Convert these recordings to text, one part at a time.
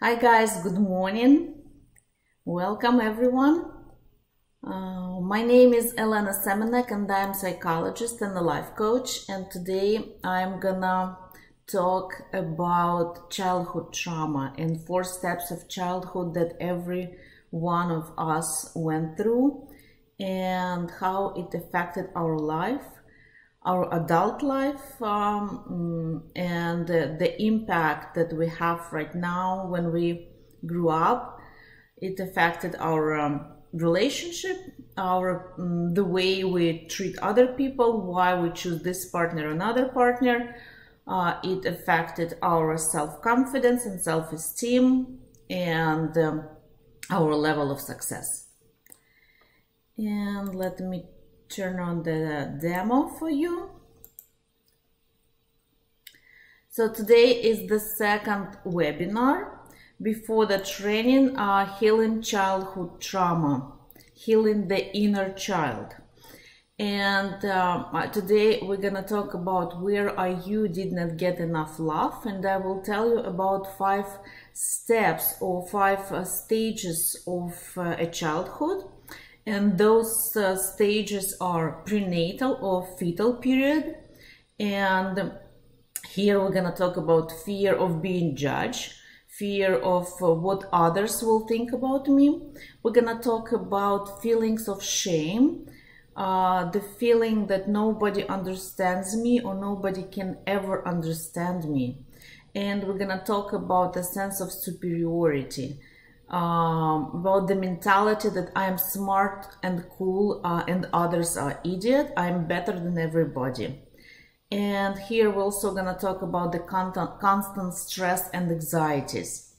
Hi guys, good morning. Welcome everyone. Uh, my name is Elena Semenek and I'm psychologist and a life coach and today I'm gonna talk about childhood trauma and four steps of childhood that every one of us went through and how it affected our life our adult life um, mm, and the impact that we have right now when we grew up it affected our um, relationship our um, the way we treat other people why we choose this partner or another partner. Uh, it affected our self-confidence and self-esteem and um, our level of success. And let me turn on the demo for you. So today is the second webinar before the training uh, healing childhood trauma, healing the inner child. And uh, today we're gonna talk about where are you did not get enough love and I will tell you about five steps or five uh, stages of uh, a childhood and those uh, stages are prenatal or fetal period. And here we're going to talk about fear of being judged fear of uh, what others will think about me. We're going to talk about feelings of shame uh, the feeling that nobody understands me or nobody can ever understand me. And we're going to talk about a sense of superiority um, about the mentality that I am smart and cool uh, and others are idiot. I'm better than everybody. And here we're also gonna talk about the constant, stress and anxieties.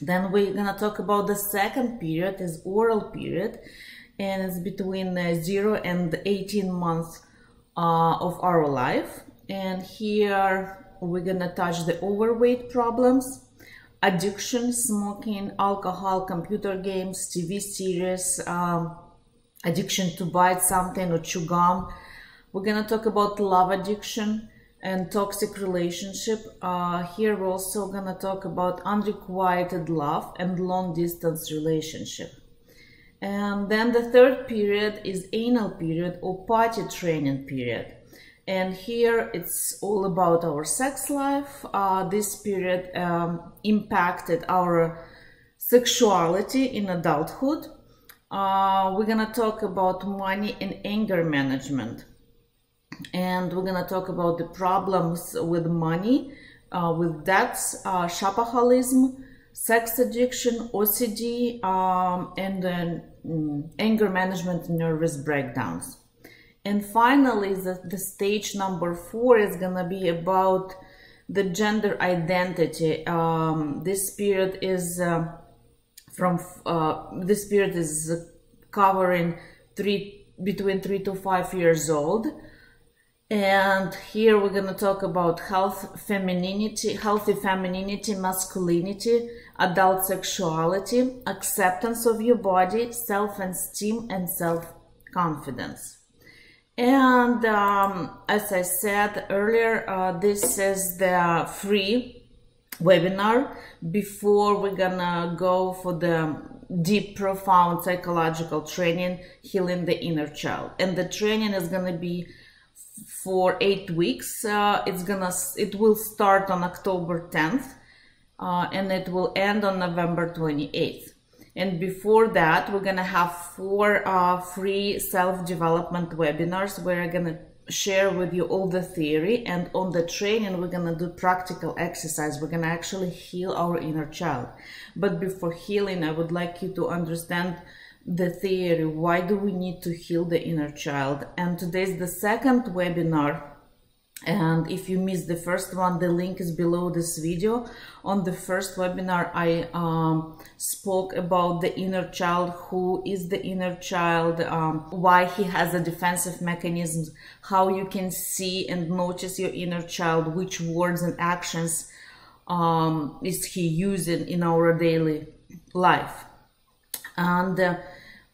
Then we're gonna talk about the second period is oral period and it's between uh, 0 and 18 months uh, of our life. And here we're gonna touch the overweight problems addiction, smoking, alcohol, computer games, TV series, um, addiction to bite something or chew gum. We're gonna talk about love addiction and toxic relationship. Uh, here we're also gonna talk about unrequited love and long distance relationship. And then the third period is anal period or party training period and here it's all about our sex life. Uh, this period um, impacted our sexuality in adulthood. Uh, we're gonna talk about money and anger management, and we're gonna talk about the problems with money, uh, with debts, uh, shopaholism, sex addiction, OCD, um, and then um, anger management, nervous breakdowns. And finally, the, the stage number four is gonna be about the gender identity. Um, this period is uh, from uh, this period is covering three between three to five years old. And here we're gonna talk about health, femininity, healthy femininity, masculinity, adult sexuality, acceptance of your body, self-esteem, and self-confidence. And um, as I said earlier, uh, this is the free webinar before we're gonna go for the deep, profound psychological training, healing the inner child. And the training is gonna be for eight weeks. Uh, it's gonna, it will start on October 10th uh, and it will end on November 28th. And before that, we're going to have four uh, free self-development webinars. Where I'm going to share with you all the theory and on the training we're going to do practical exercise. We're going to actually heal our inner child. But before healing i would like you to understand the theory. Why do we need to heal the inner child? And today's the second webinar and if you missed the first one the link is below this video. On the first webinar i um, spoke about the inner child who is the inner child um, why he has a defensive mechanisms how you can see and notice your inner child which words and actions um, is he using in our daily life. And uh,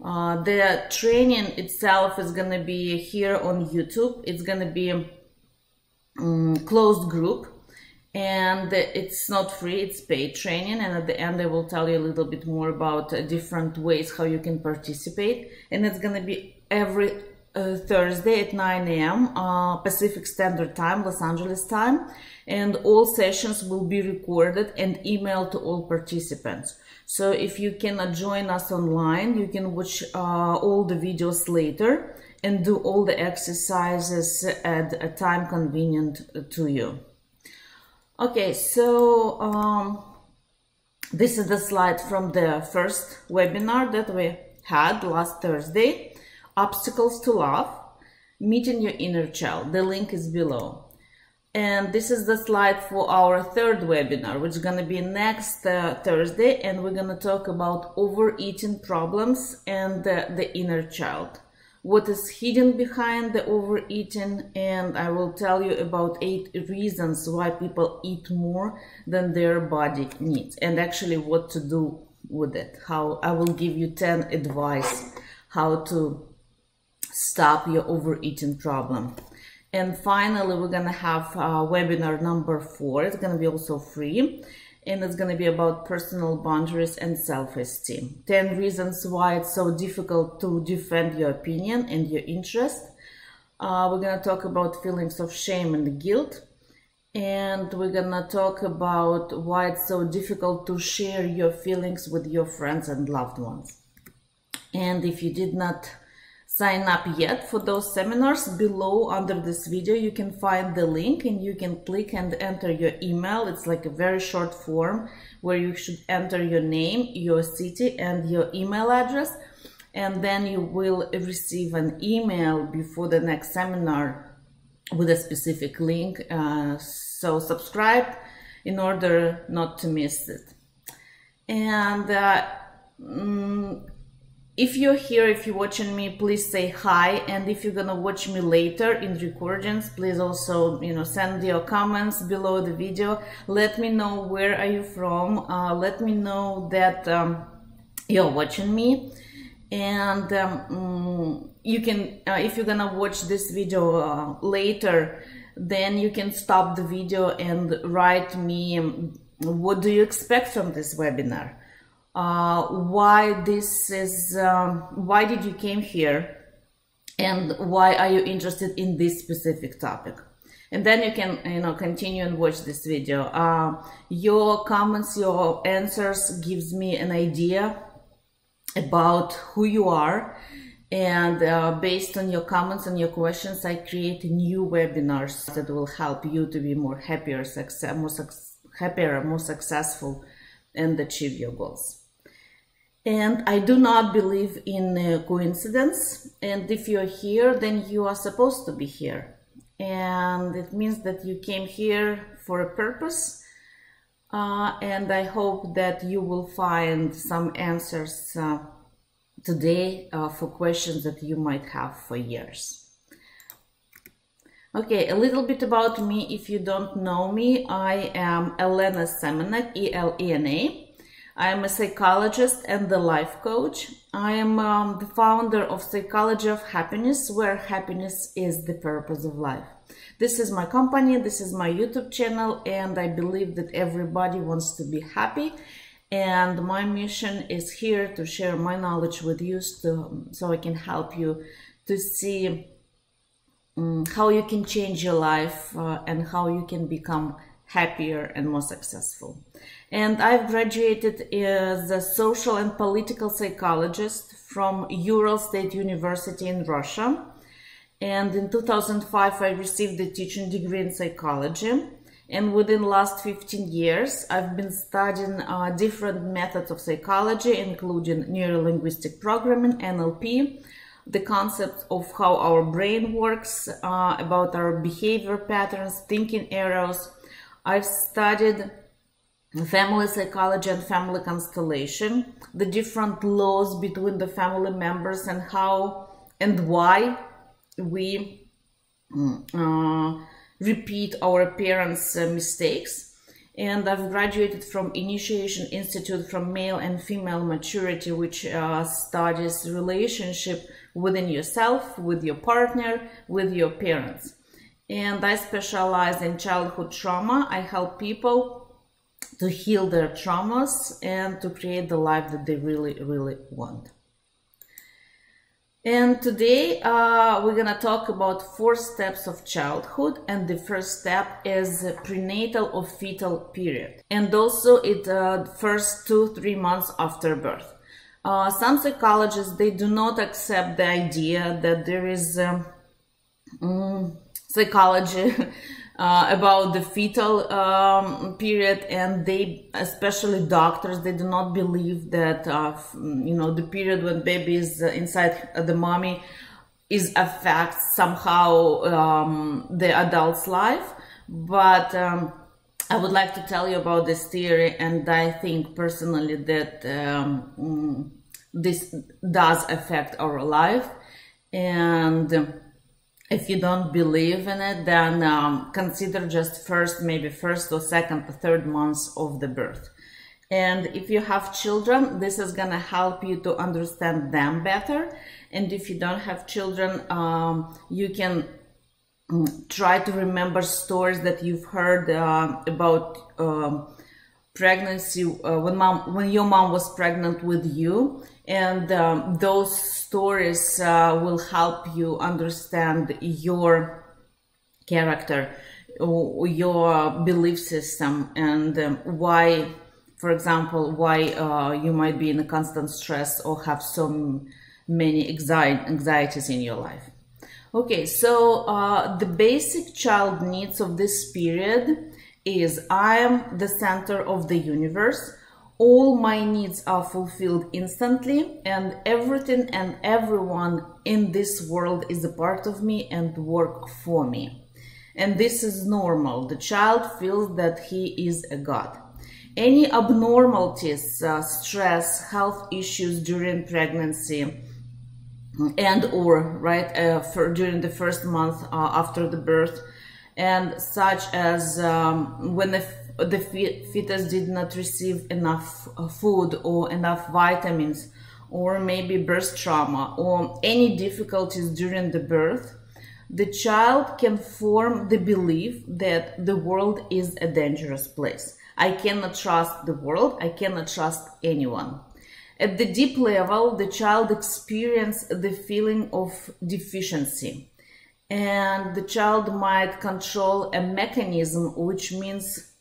uh, the training itself is going to be here on youtube. It's going to be um, closed group and it's not free it's paid training and at the end i will tell you a little bit more about uh, different ways how you can participate and it's going to be every uh, thursday at 9 a.m uh, pacific standard time los angeles time and all sessions will be recorded and emailed to all participants. So if you cannot join us online you can watch uh, all the videos later and do all the exercises at a time convenient to you Okay, so um, this is the slide from the first webinar that we had last Thursday, Obstacles to Love, Meeting Your Inner Child. The link is below. And this is the slide for our third webinar, which is going to be next uh, Thursday, and we're going to talk about overeating problems and uh, the inner child what is hidden behind the overeating and I will tell you about eight reasons why people eat more than their body needs and actually what to do with it. How I will give you 10 advice how to stop your overeating problem. And finally, we're to have uh, webinar number four. It's to be also free and it's going to be about personal boundaries and self-esteem. 10 reasons why it's so difficult to defend your opinion and your interest. Uh, we're going to talk about feelings of shame and guilt. And we're going to talk about why it's so difficult to share your feelings with your friends and loved ones. And if you did not sign up yet for those seminars below under this video. You can find the link and you can click and enter your email. It's like a very short form where you should enter your name your city and your email address. And then you will receive an email before the next seminar with a specific link. Uh, so subscribe in order not to miss it. And uh, mm, if you're here, if you're watching me, please say hi. And if you're gonna watch me later in recordings, please also, you know, send your comments below the video. Let me know where are you from. Uh, let me know that um, you're watching me. And um, mm, you can, uh, if you're gonna watch this video uh, later, then you can stop the video and write me um, what do you expect from this webinar uh, why this is, um, why did you came here and why are you interested in this specific topic? And then you can, you know, continue and watch this video. Uh, your comments, your answers gives me an idea about who you are. And uh, based on your comments and your questions, I create new webinars that will help you to be more happier, success, more happier, more successful, and achieve your goals. And I do not believe in uh, coincidence. And if you're here, then you are supposed to be here. And it means that you came here for a purpose. Uh, and I hope that you will find some answers uh, today uh, for questions that you might have for years. Okay, a little bit about me. If you don't know me, I am Elena Semenek, E-L-E-N-A. I am a psychologist and the life coach. I am um, the founder of Psychology of Happiness, where happiness is the purpose of life. This is my company, this is my YouTube channel, and I believe that everybody wants to be happy. And my mission is here to share my knowledge with you so, so I can help you to see um, how you can change your life uh, and how you can become happier and more successful and I've graduated as a social and political psychologist from Ural State University in Russia. And in 2005, I received a teaching degree in psychology. And within last 15 years, I've been studying uh, different methods of psychology, including neurolinguistic programming, NLP, the concept of how our brain works, uh, about our behavior patterns, thinking errors. I've studied family psychology and family constellation, the different laws between the family members and how and why we mm, uh, repeat our parents' uh, mistakes. And I've graduated from Initiation Institute from Male and Female Maturity, which uh, studies relationship within yourself, with your partner, with your parents. and I specialize in childhood trauma. I help people to heal their traumas and to create the life that they really, really want. And today uh, we're gonna talk about four steps of childhood, and the first step is prenatal or fetal period, and also it uh, first two three months after birth. Uh, some psychologists they do not accept the idea that there is um, mm, psychology uh, about the fetal um, period and they especially doctors they do not believe that uh, you know the period when baby is inside the mommy is affects somehow um, the adult's life. But um, I would like to tell you about this theory and I think personally that um, mm, this does affect our life. And if you don't believe in it, then um, consider just first, maybe first or second third months of the birth. And if you have children, this is to help you to understand them better. And if you don't have children, um, you can mm, try to remember stories that you've heard uh, about um, pregnancy uh, when mom when your mom was pregnant with you and um, those stories uh, will help you understand your character your belief system and um, why for example why uh, you might be in a constant stress or have so many anxieties in your life. Okay so uh, the basic child needs of this period is i am the center of the universe all my needs are fulfilled instantly and everything and everyone in this world is a part of me and work for me. And this is normal. The child feels that he is a god. Any abnormalities, uh, stress, health issues during pregnancy, and or right uh, for, during the first month uh, after the birth, and such as um, when the the fetus did not receive enough uh, food or enough vitamins or maybe birth trauma or any difficulties during the birth, the child can form the belief that the world is a dangerous place. I cannot trust the world, I cannot trust anyone. At the deep level, the child experiences the feeling of deficiency and the child might control a mechanism which means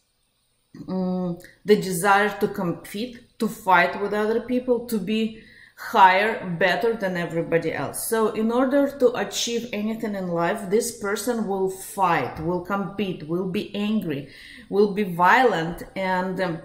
um, the desire to compete, to fight with other people, to be higher, better than everybody else. So in order to achieve anything in life, this person will fight, will compete, will be angry, will be violent, and um,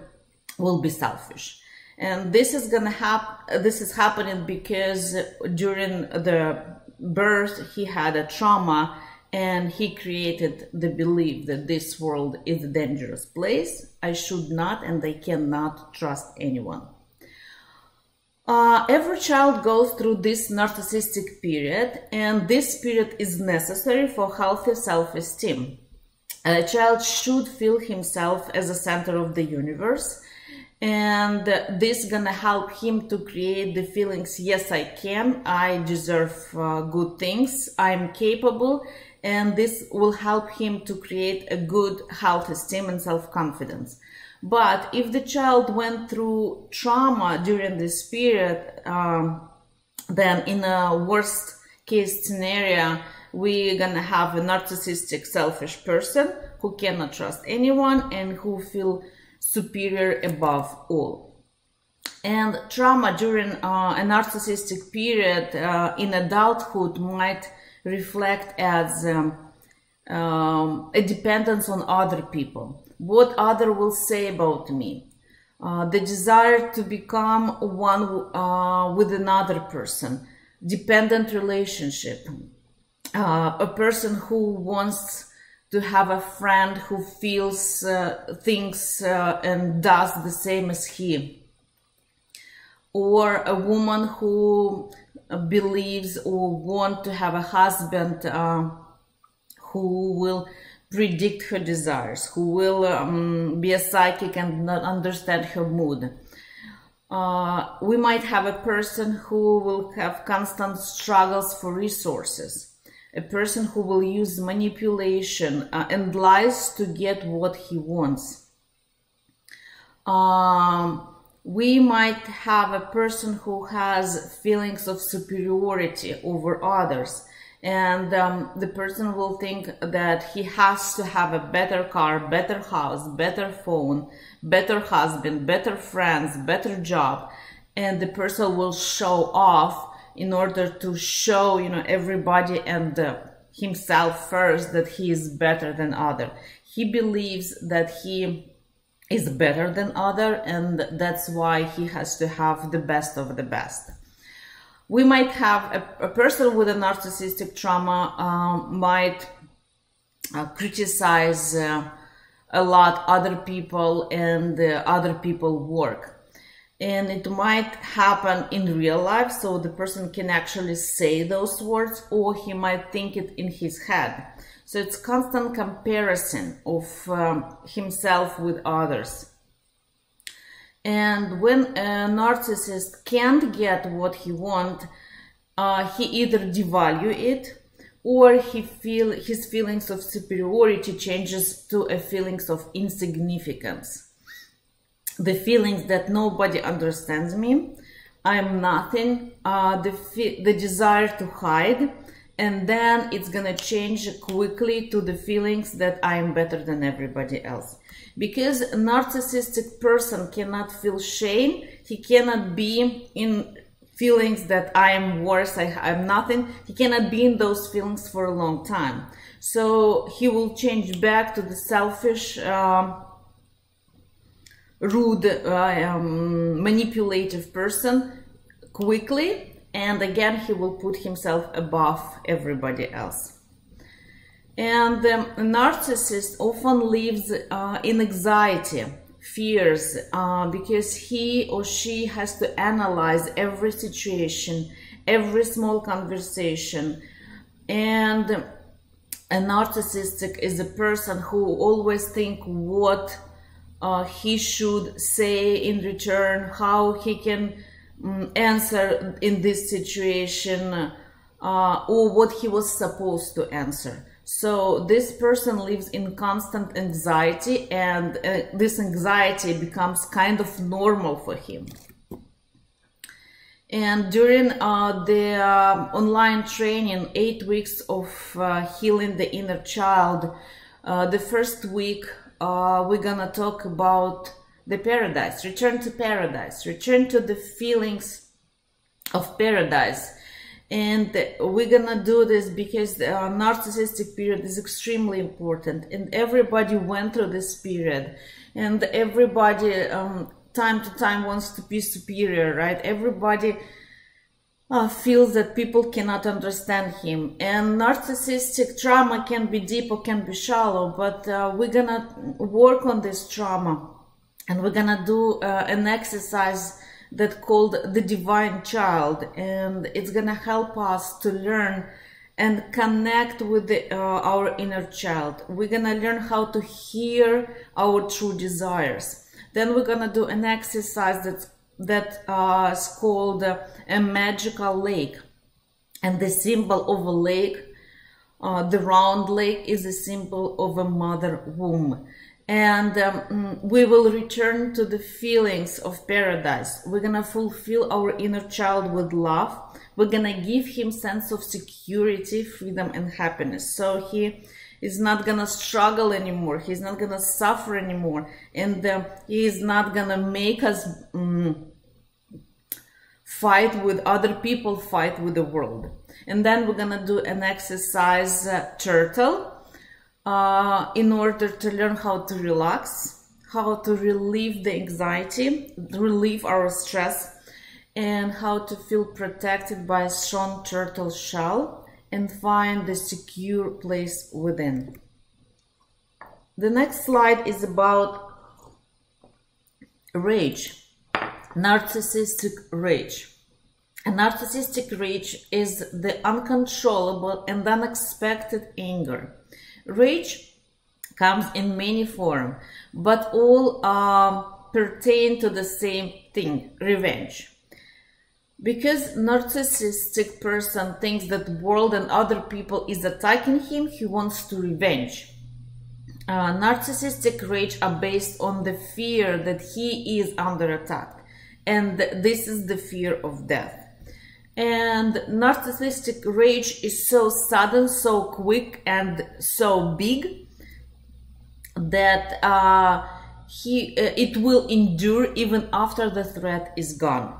will be selfish. And this is gonna happen. This is happening because during the birth he had a trauma and he created the belief that this world is a dangerous place. I should not and I cannot trust anyone. Uh, every child goes through this narcissistic period, and this period is necessary for healthy self-esteem. A child should feel himself as a center of the universe, and this gonna help him to create the feelings yes i can i deserve uh, good things i'm capable and this will help him to create a good health esteem and self-confidence. But if the child went through trauma during this period, um, then in a worst case scenario, we're gonna have a narcissistic, selfish person who cannot trust anyone and who feel superior above all. And trauma during uh, a narcissistic period uh, in adulthood might reflect as um, um, a dependence on other people. What other will say about me. Uh, the desire to become one uh, with another person. Dependent relationship. Uh, a person who wants to have a friend who feels, uh, thinks, uh, and does the same as he. Or a woman who believes or want to have a husband uh, who will predict her desires, who will um, be a psychic and not understand her mood. Uh, we might have a person who will have constant struggles for resources. a person who will use manipulation uh, and lies to get what he wants. Um, we might have a person who has feelings of superiority over others and um, the person will think that he has to have a better car, better house, better phone, better husband, better friends, better job, and the person will show off in order to show, you know, everybody and uh, himself first that he is better than other. He believes that he is better than other, and that's why he has to have the best of the best. We might have a, a person with a narcissistic trauma um, might uh, criticize uh, a lot other people and uh, other people work. And it might happen in real life so the person can actually say those words or he might think it in his head so it's constant comparison of um, himself with others and when a narcissist can't get what he wants, uh, he either devalue it or he feel his feelings of superiority changes to a feelings of insignificance. The feelings that nobody understands me, I'm nothing, uh, the, the desire to hide, and then it's gonna change quickly to the feelings that I'm better than everybody else. Because a narcissistic person cannot feel shame he cannot be in feelings that i am worse I, am nothing. He cannot be in those feelings for a long time. So he will change back to the selfish um, rude uh, um, manipulative person quickly and again he will put himself above everybody else and the narcissist often lives uh, in anxiety, fears, uh, because he or she has to analyze every situation, every small conversation. And a narcissistic is a person who always think what uh, he should say in return, how he can um, answer in this situation, uh, or what he was supposed to answer. So this person lives in constant anxiety and uh, this anxiety becomes kind of normal for him. And during uh, the uh, online training, eight weeks of uh, healing the inner child, uh, the first week uh, we're gonna talk about the paradise, return to paradise, return to the feelings of paradise. And we're gonna do this because the uh, narcissistic period is extremely important. And everybody went through this period. And everybody um, time to time wants to be superior right? Everybody uh, feels that people cannot understand him. And narcissistic trauma can be deep or can be shallow but uh, we're gonna work on this trauma and we're gonna do uh, an exercise that called the divine child. And it's gonna help us to learn and connect with the, uh, our inner child. We're gonna learn how to hear our true desires. Then we're gonna do an exercise that's that uh, is called a magical lake. And the symbol of a lake uh, the round lake is a symbol of a mother womb and um, mm, we will return to the feelings of paradise. We're gonna fulfill our inner child with love. We're gonna give him sense of security freedom and happiness. So he is not gonna struggle anymore. He's not gonna suffer anymore. And uh, he is not gonna make us um, fight with other people fight with the world. And then we're gonna do an exercise uh, turtle uh, in order to learn how to relax, how to relieve the anxiety, relieve our stress, and how to feel protected by a strong turtle shell and find the secure place within. The next slide is about rage, narcissistic rage. A narcissistic rage is the uncontrollable and unexpected anger Rage comes in many forms, but all uh, pertain to the same thing, revenge. Because narcissistic person thinks that world and other people is attacking him, he wants to revenge. Uh, narcissistic rage are based on the fear that he is under attack. And this is the fear of death. And narcissistic rage is so sudden, so quick, and so big that uh, he uh, it will endure even after the threat is gone.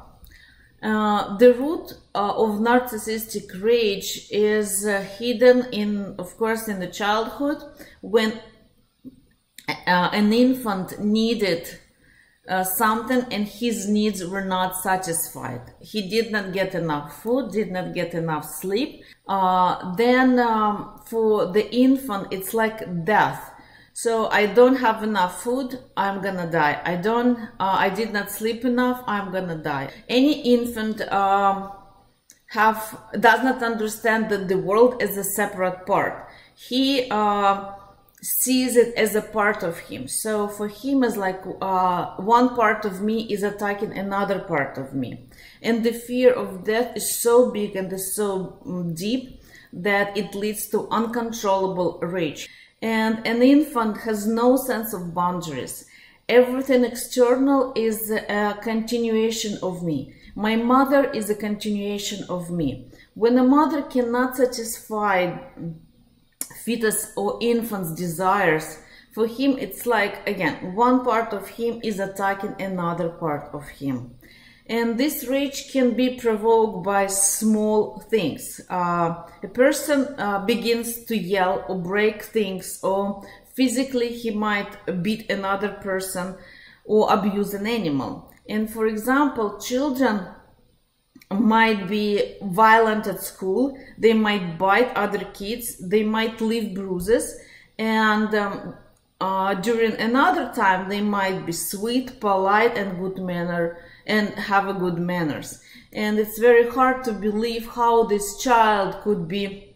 Uh, the root uh, of narcissistic rage is uh, hidden in, of course, in the childhood when uh, an infant needed uh, something and his needs were not satisfied. He did not get enough food, did not get enough sleep. Uh, then um, for the infant, it's like death. So I don't have enough food, I'm gonna die. I don't, uh, I did not sleep enough, I'm gonna die. Any infant um, have does not understand that the world is a separate part. He uh, sees it as a part of him. So for him, is like uh, one part of me is attacking another part of me, and the fear of death is so big and is so mm, deep that it leads to uncontrollable rage. And an infant has no sense of boundaries. Everything external is a continuation of me. My mother is a continuation of me. When a mother cannot satisfy fetus or infant's desires, for him it's like, again, one part of him is attacking another part of him. And this rage can be provoked by small things. Uh, a person uh, begins to yell or break things, or physically he might beat another person or abuse an animal. And for example, children might be violent at school, they might bite other kids, they might leave bruises, and um, uh, during another time they might be sweet, polite, and good manner and have a good manners. And it's very hard to believe how this child could be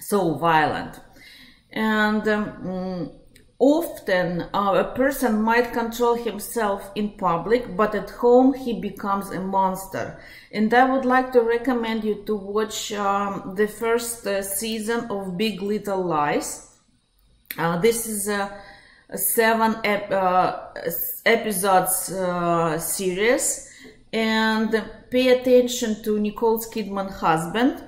so violent. And um, often uh, a person might control himself in public, but at home he becomes a monster. And I would like to recommend you to watch um, the first uh, season of Big Little Lies. Uh, this is a, seven ep uh, episodes uh, series and pay attention to Nicole Kidman husband.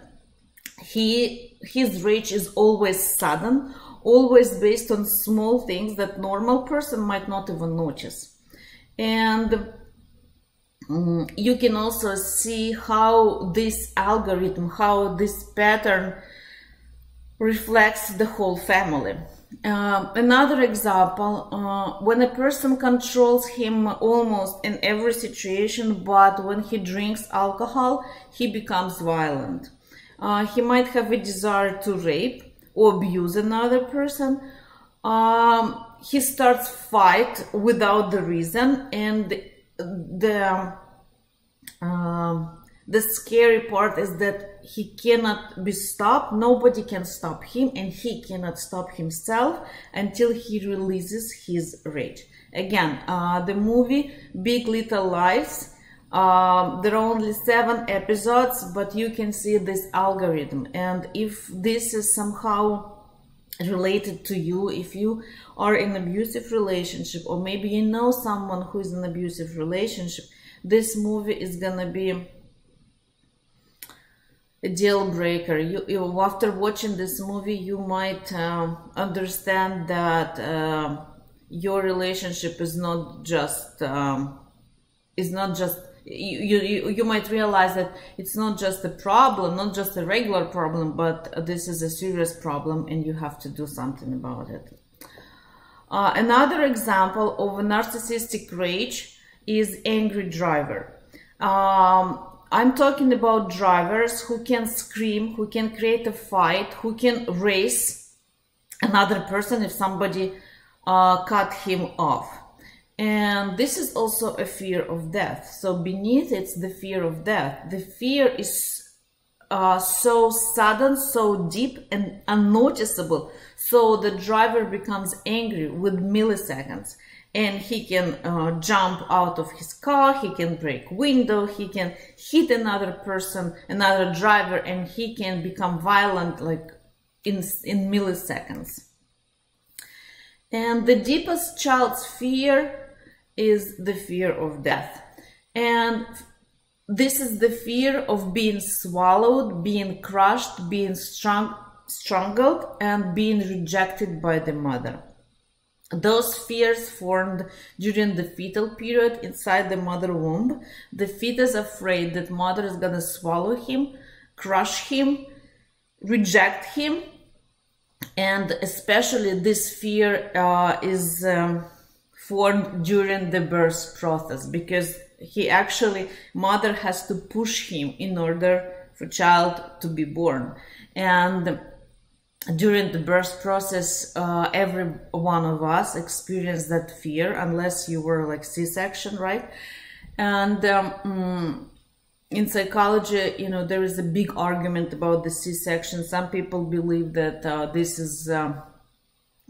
He his rage is always sudden, always based on small things that normal person might not even notice. And um, you can also see how this algorithm, how this pattern reflects the whole family. Uh, another example, uh, when a person controls him almost in every situation, but when he drinks alcohol, he becomes violent. Uh, he might have a desire to rape or abuse another person. Um, he starts fight without the reason, and the um, the scary part is that he cannot be stopped nobody can stop him and he cannot stop himself until he releases his rage again uh, the movie big little lies uh, there are only seven episodes but you can see this algorithm and if this is somehow related to you if you are in abusive relationship or maybe you know someone who is in abusive relationship this movie is gonna be a deal breaker. You, you, after watching this movie, you might uh, understand that uh, your relationship is not just um, is not just you, you you might realize that it's not just a problem, not just a regular problem, but this is a serious problem, and you have to do something about it. Uh, another example of a narcissistic rage is angry driver. Um, I'm talking about drivers who can scream, who can create a fight, who can race another person if somebody uh, cut him off. And this is also a fear of death. So beneath it's the fear of death. The fear is uh, so sudden, so deep and unnoticeable. So the driver becomes angry with milliseconds. and he can uh, jump out of his car he can break window he can hit another person another driver and he can become violent like in in milliseconds and the deepest child's fear is the fear of death. And this is the fear of being swallowed being crushed being strung, strangled and being rejected by the mother. Those fears formed during the fetal period inside the mother womb. The fetus afraid that mother is gonna swallow him, crush him, reject him, and especially this fear uh, is um, during the birth process because he actually mother has to push him in order for child to be born and during the birth process, uh, every one of us experienced that fear, unless you were like C-section, right? And um, mm, in psychology, you know, there is a big argument about the C-section. Some people believe that uh, this is uh,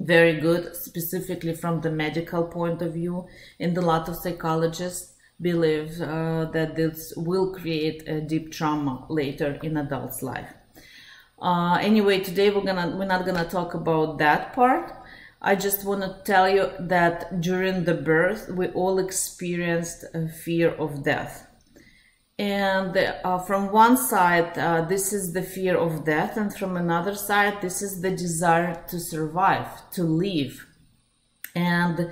very good, specifically from the medical point of view, and a lot of psychologists believe uh, that this will create a deep trauma later in adult's life. Uh, anyway, today we're gonna we're not gonna talk about that part. I just want to tell you that during the birth, we all experienced a fear of death. And uh, from one side, uh, this is the fear of death, and from another side, this is the desire to survive, to live. And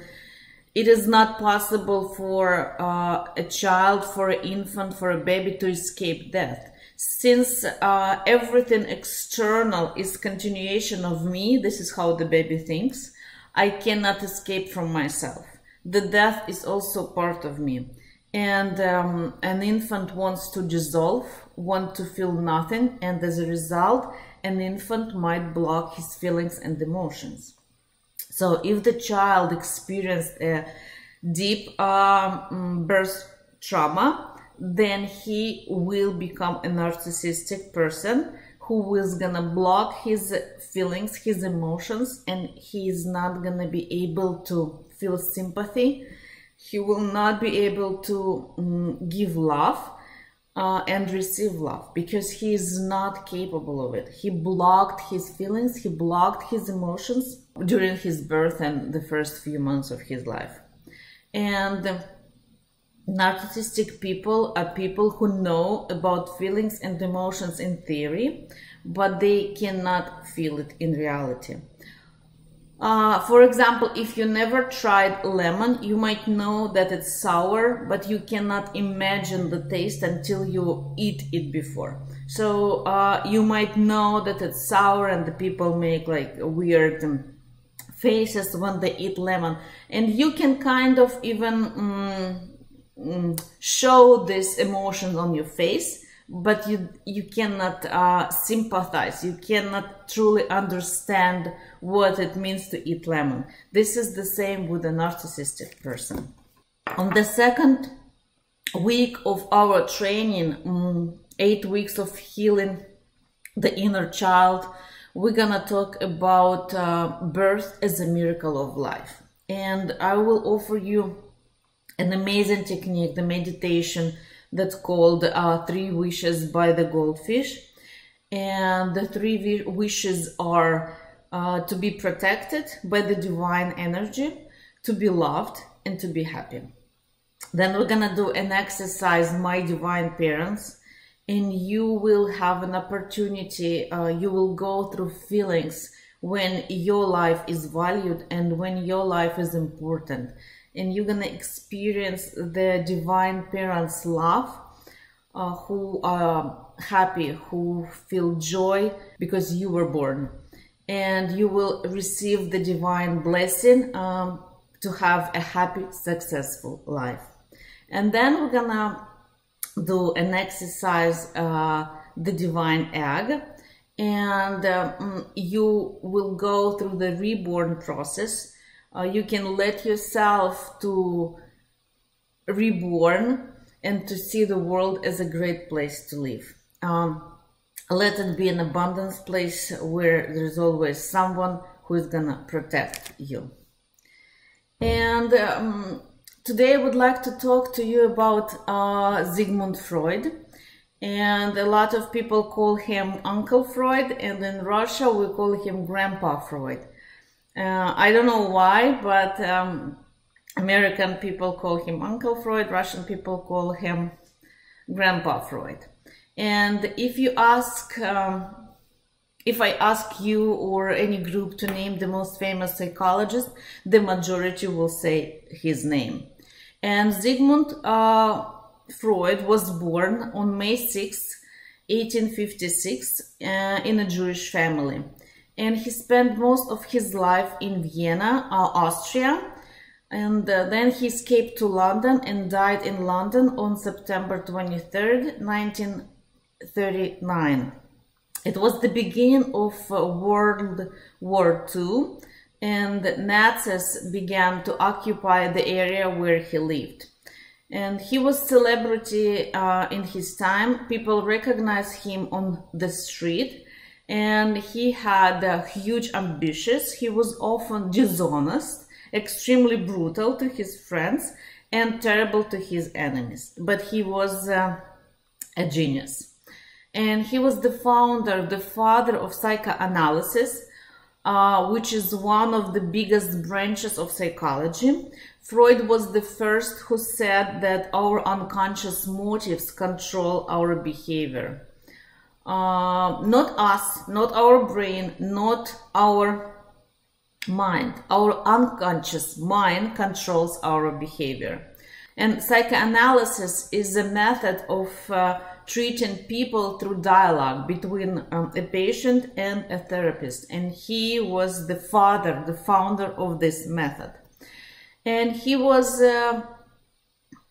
it is not possible for uh, a child, for an infant, for a baby to escape death. Since uh, everything external is continuation of me this is how the baby thinks i cannot escape from myself. The death is also part of me and um, an infant wants to dissolve want to feel nothing and as a result an infant might block his feelings and emotions so if the child experienced a deep um, birth trauma then he will become a narcissistic person who is gonna block his feelings, his emotions, and he is not gonna be able to feel sympathy. He will not be able to um, give love uh, and receive love because he is not capable of it. He blocked his feelings, he blocked his emotions during his birth and the first few months of his life. And narcissistic people are people who know about feelings and emotions in theory, but they cannot feel it in reality. Uh, for example, if you never tried lemon, you might know that it's sour, but you cannot imagine the taste until you eat it before. So uh, you might know that it's sour and the people make like weird faces when they eat lemon. And you can kind of even um, show this emotion on your face but you you cannot uh, sympathize. You cannot truly understand what it means to eat lemon. This is the same with a narcissistic person. On the second week of our training um, eight weeks of healing the inner child we're gonna talk about uh, birth as a miracle of life. And i will offer you an amazing technique, the meditation that's called uh, Three Wishes by the Goldfish. And the three wishes are uh, to be protected by the divine energy, to be loved, and to be happy. Then we're gonna do an exercise, My Divine Parents, and you will have an opportunity, uh, you will go through feelings when your life is valued and when your life is important and you're gonna experience the divine parents love uh, who are happy who feel joy because you were born. And you will receive the divine blessing um, to have a happy successful life. And then we're gonna do an exercise uh, the divine egg. And um, you will go through the reborn process uh, you can let yourself to reborn and to see the world as a great place to live. Um, let it be an abundance place where there's always someone who is gonna protect you. And um, today I would like to talk to you about uh, Sigmund Freud. And a lot of people call him Uncle Freud, and in Russia we call him Grandpa Freud. Uh, I don't know why, but um, American people call him Uncle Freud, Russian people call him Grandpa Freud. And if you ask, um, if I ask you or any group to name the most famous psychologist, the majority will say his name. And Sigmund uh, Freud was born on May 6, 1856, uh, in a Jewish family. And he spent most of his life in Vienna, uh, Austria, and uh, then he escaped to London and died in London on September 23rd, 1939. It was the beginning of uh, World War II, and Nazis began to occupy the area where he lived. And he was celebrity uh, in his time. People recognized him on the street, and he had uh, huge ambitions. He was often dishonest extremely brutal to his friends and terrible to his enemies. But he was uh, a genius. And he was the founder, the father of psychoanalysis, uh, which is one of the biggest branches of psychology. Freud was the first who said that our unconscious motives control our behavior. Uh, not us, not our brain, not our mind. Our unconscious mind controls our behavior. And psychoanalysis is a method of uh, treating people through dialogue between um, a patient and a therapist. And he was the father, the founder of this method. And he was uh,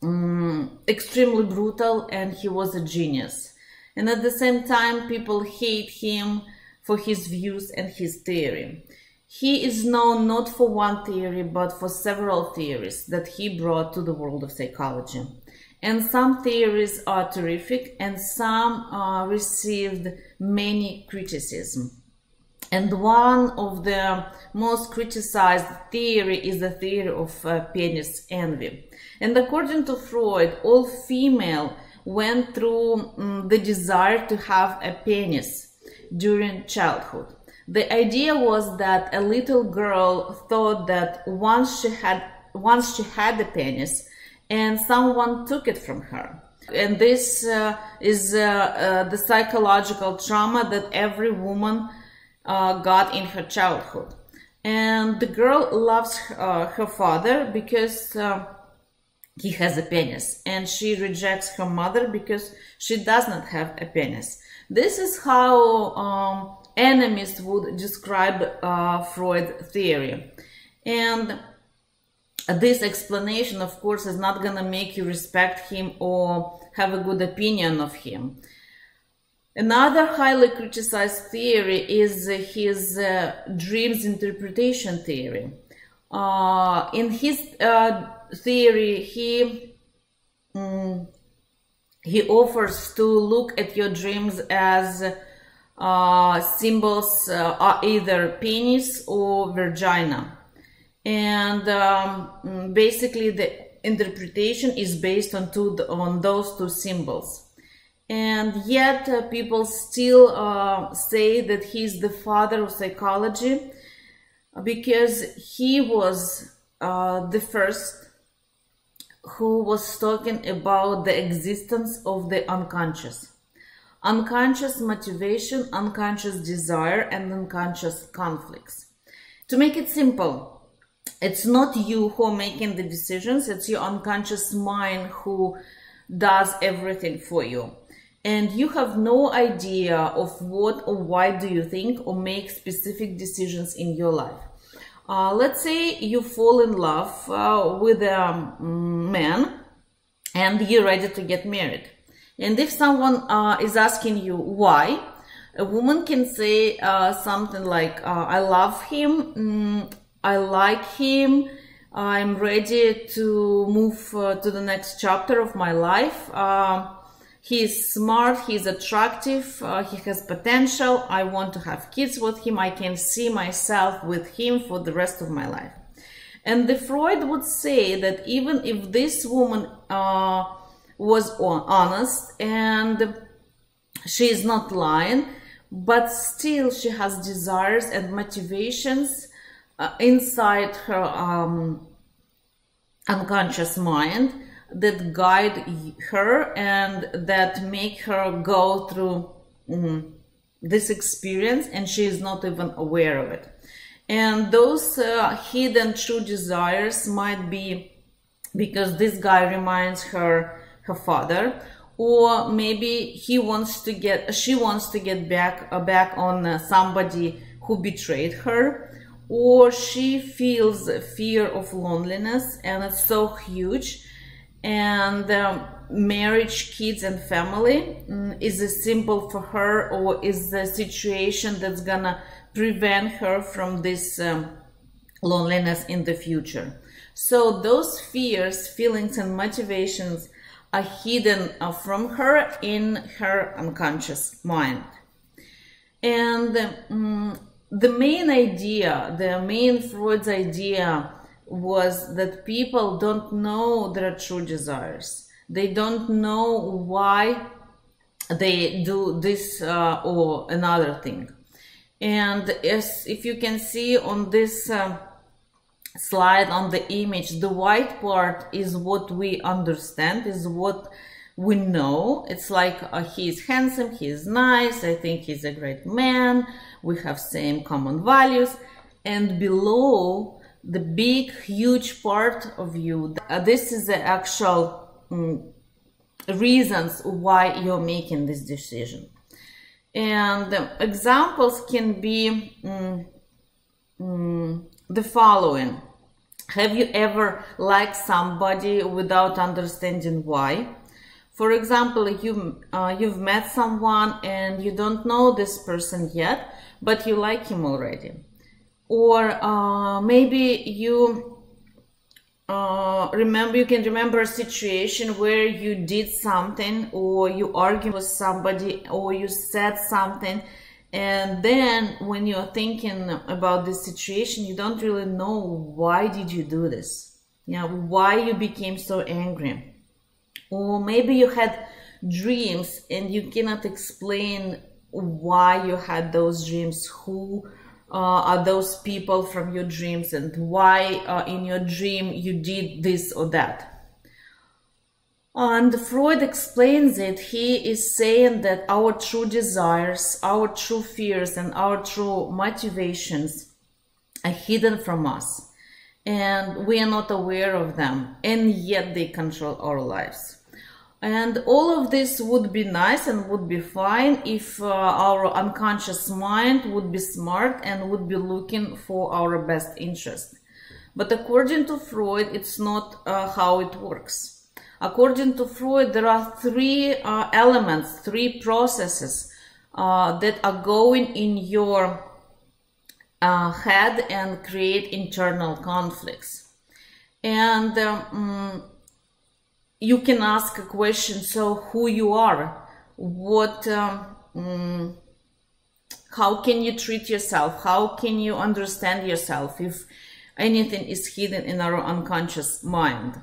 um, extremely brutal and he was a genius. And at the same time, people hate him for his views and his theory. He is known not for one theory, but for several theories that he brought to the world of psychology. And some theories are terrific and some uh, received many criticism. And one of the most criticized theory is the theory of uh, penis envy. And according to Freud, all female went through um, the desire to have a penis during childhood. The idea was that a little girl thought that once she had once she had a penis and someone took it from her. And this uh, is uh, uh, the psychological trauma that every woman uh, got in her childhood. And the girl loves uh, her father because uh, he has a penis and she rejects her mother because she does not have a penis. This is how um, enemies would describe uh, Freud theory. And this explanation, of course, is not going to make you respect him or have a good opinion of him. Another highly criticized theory is his uh, dreams interpretation theory. Uh, in his uh, theory, he um, he offers to look at your dreams as uh, symbols uh, are either penis or vagina. And um, mm, basically the interpretation is based on, two, on those two symbols. And yet uh, people still uh, say that he's the father of psychology because he was uh, the first who was talking about the existence of the unconscious unconscious motivation, unconscious desire, and unconscious conflicts. To make it simple, it's not you who are making the decisions, it's your unconscious mind who does everything for you. And you have no idea of what or why do you think or make specific decisions in your life. Uh, let's say you fall in love uh, with a man and you're ready to get married and if someone uh, is asking you why, a woman can say uh, something like, uh, I love him, mm, I like him, I'm ready to move uh, to the next chapter of my life. He is smart, he's attractive, uh, he has potential, I want to have kids with him, I can see myself with him for the rest of my life. And the Freud would say that even if this woman uh, was honest and she is not lying, but still she has desires and motivations uh, inside her um, unconscious mind that guide her and that make her go through mm, this experience and she is not even aware of it. And those uh, hidden true desires might be because this guy reminds her her father or maybe he wants to get she wants to get back uh, back on uh, somebody who betrayed her or she feels fear of loneliness and it's so huge and um, marriage kids and family mm, is a symbol for her or is the situation that's gonna prevent her from this um, loneliness in the future? So those fears feelings and motivations are hidden uh, from her in her unconscious mind. And um, the main idea the main freud's idea was that people don't know their true desires. They don't know why they do this uh, or another thing. And as if you can see on this uh, slide on the image, the white part is what we understand, is what we know. It's like uh, he's handsome, he's nice, I think he's a great man, we have same common values. And below the big, huge part of you. Uh, this is the actual um, reasons why you're making this decision. And um, examples can be um, the following. Have you ever liked somebody without understanding why? For example, you, uh, you've met someone and you don't know this person yet, but you like him already or uh, maybe you uh, remember you can remember a situation where you did something or you argued with somebody or you said something and then when you're thinking about this situation you don't really know why did you do this? You know why you became so angry? Or maybe you had dreams and you cannot explain why you had those dreams. Who are those people from your dreams and why uh, in your dream you did this or that. And Freud explains it. He is saying that our true desires, our true fears, and our true motivations are hidden from us. And we are not aware of them, and yet they control our lives. And all of this would be nice and would be fine if uh, our unconscious mind would be smart and would be looking for our best interest. But according to Freud, it's not uh, how it works. According to Freud, there are three uh, elements, three processes uh, that are going in your uh, head and create internal conflicts. And um, you can ask a question so who you are what um, mm, how can you treat yourself? How can you understand yourself if anything is hidden in our unconscious mind?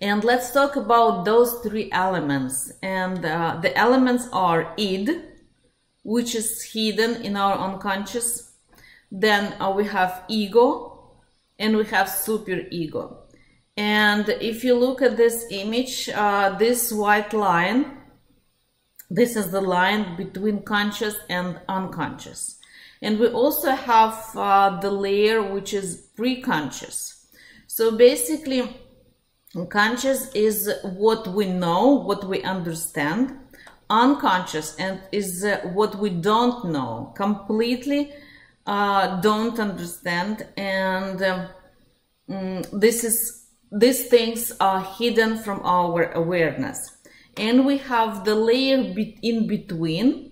And let's talk about those three elements. And uh, the elements are id which is hidden in our unconscious. Then uh, we have ego and we have super ego and if you look at this image, uh, this white line, this is the line between conscious and unconscious. And we also have uh, the layer which is pre-conscious. So basically, conscious is what we know, what we understand. Unconscious and is uh, what we don't know, completely uh, don't understand. And um, mm, this is these things are hidden from our awareness. And we have the layer in between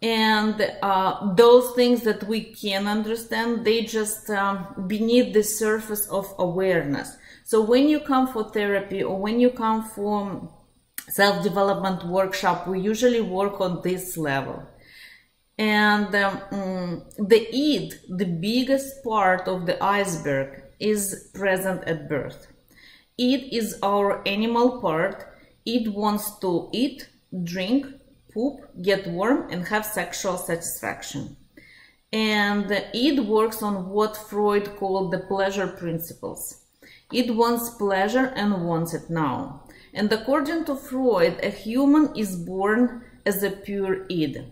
and uh, those things that we can understand, they just um, beneath the surface of awareness. So when you come for therapy or when you come for self-development workshop, we usually work on this level. And um, mm, the id, the biggest part of the iceberg, is present at birth. Id is our animal part. It wants to eat, drink, poop, get warm, and have sexual satisfaction. And it works on what Freud called the pleasure principles. It wants pleasure and wants it now. And according to Freud, a human is born as a pure id,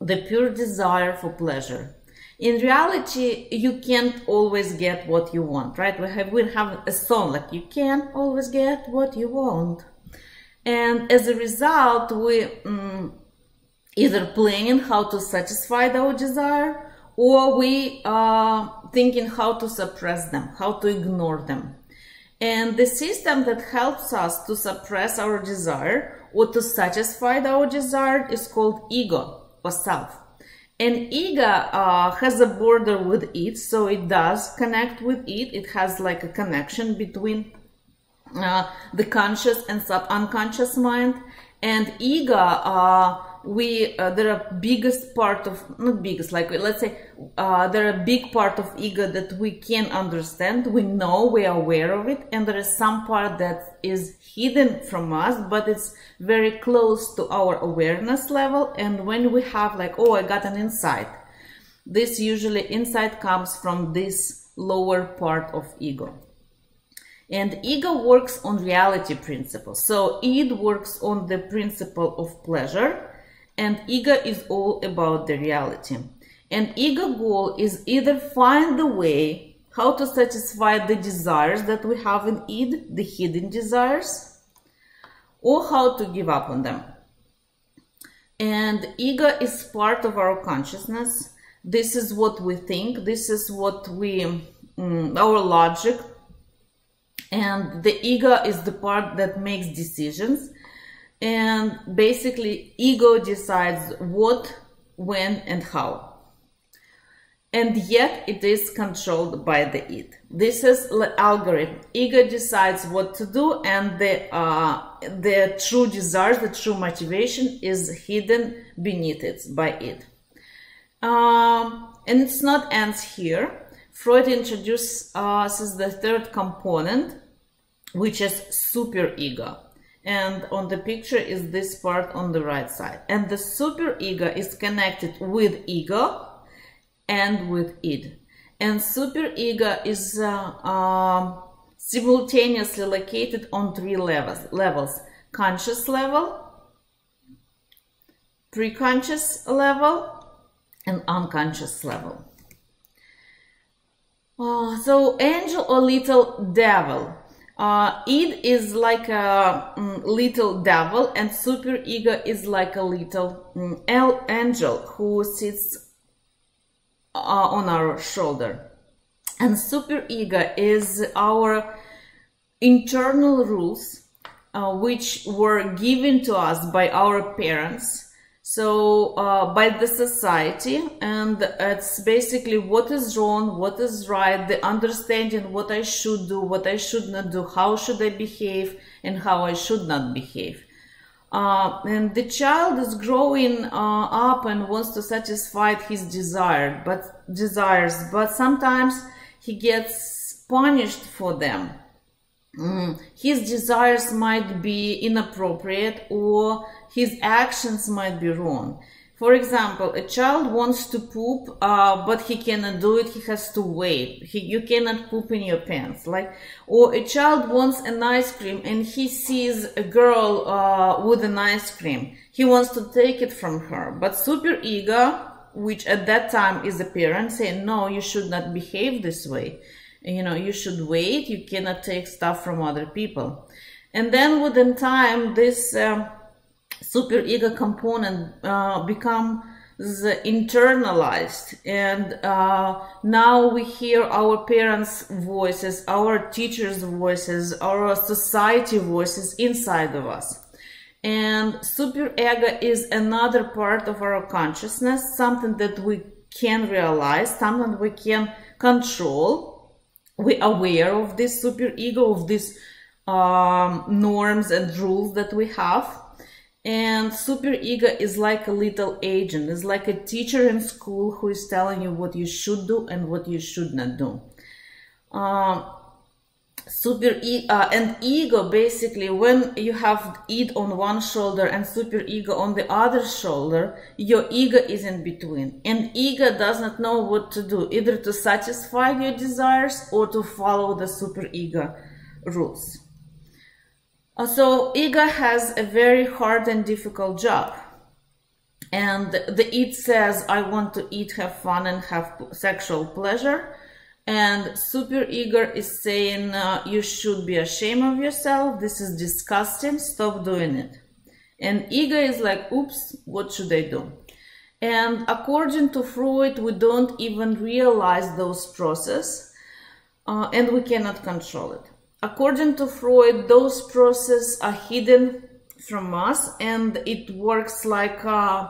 the pure desire for pleasure. In reality, you can't always get what you want, right? We have we have a song like you can't always get what you want, and as a result, we um, either planning how to satisfy our desire, or we are thinking how to suppress them, how to ignore them. And the system that helps us to suppress our desire or to satisfy our desire is called ego or self. And ego uh, has a border with it, so it does connect with it. It has like a connection between uh, the conscious and sub unconscious mind. And ego uh, we uh, there are biggest part of not biggest like let's say uh, there are big part of ego that we can understand we know we are aware of it and there is some part that is hidden from us but it's very close to our awareness level and when we have like oh i got an insight this usually insight comes from this lower part of ego. And ego works on reality principles so it works on the principle of pleasure and ego is all about the reality. And ego goal is either find the way how to satisfy the desires that we have in id, the hidden desires, or how to give up on them. And ego is part of our consciousness. This is what we think. This is what we, um, our logic. And the ego is the part that makes decisions and basically ego decides what when and how. And yet it is controlled by the id. This is the algorithm. Ego decides what to do and the uh, the true desires the true motivation is hidden beneath it by it um, and it's not ends here. Freud introduces us as the third component which is super ego and on the picture is this part on the right side. And the super ego is connected with ego and with id. And super ego is uh, uh, simultaneously located on three levels levels. Conscious level preconscious level and unconscious level. Uh, so angel or little devil uh, id is like a um, little devil and super ego is like a little um, angel who sits uh, on our shoulder. And super ego is our internal rules uh, which were given to us by our parents so uh, by the society and it's basically what is wrong what is right the understanding what i should do what i should not do how should i behave and how i should not behave uh, and the child is growing uh, up and wants to satisfy his desire but desires but sometimes he gets punished for them Mm. His desires might be inappropriate or his actions might be wrong. For example, a child wants to poop, uh, but he cannot do it. He has to wait. He, you cannot poop in your pants. Like, or a child wants an ice cream and he sees a girl uh, with an ice cream. He wants to take it from her, but super ego, which at that time is a parent, saying, "No, you should not behave this way." you know you should wait you cannot take stuff from other people and then within time this uh, super ego component uh, becomes internalized. And uh, now we hear our parents voices our teachers voices our society voices inside of us. And super ego is another part of our consciousness something that we can realize something we can control. We aware of this super ego of these um, norms and rules that we have and super ego is like a little agent. Is like a teacher in school who is telling you what you should do and what you should not do. Uh, super e uh, and ego basically when you have id on one shoulder and super ego on the other shoulder your ego is in between. And ego does not know what to do either to satisfy your desires or to follow the super ego rules so ego has a very hard and difficult job. And the id says i want to eat have fun and have sexual pleasure. And super ego is saying uh, you should be ashamed of yourself. This is disgusting. Stop doing it. And ego is like oops what should i do? And according to freud we don't even realize those processes uh, and we cannot control it according to freud those processes are hidden from us and it works like uh,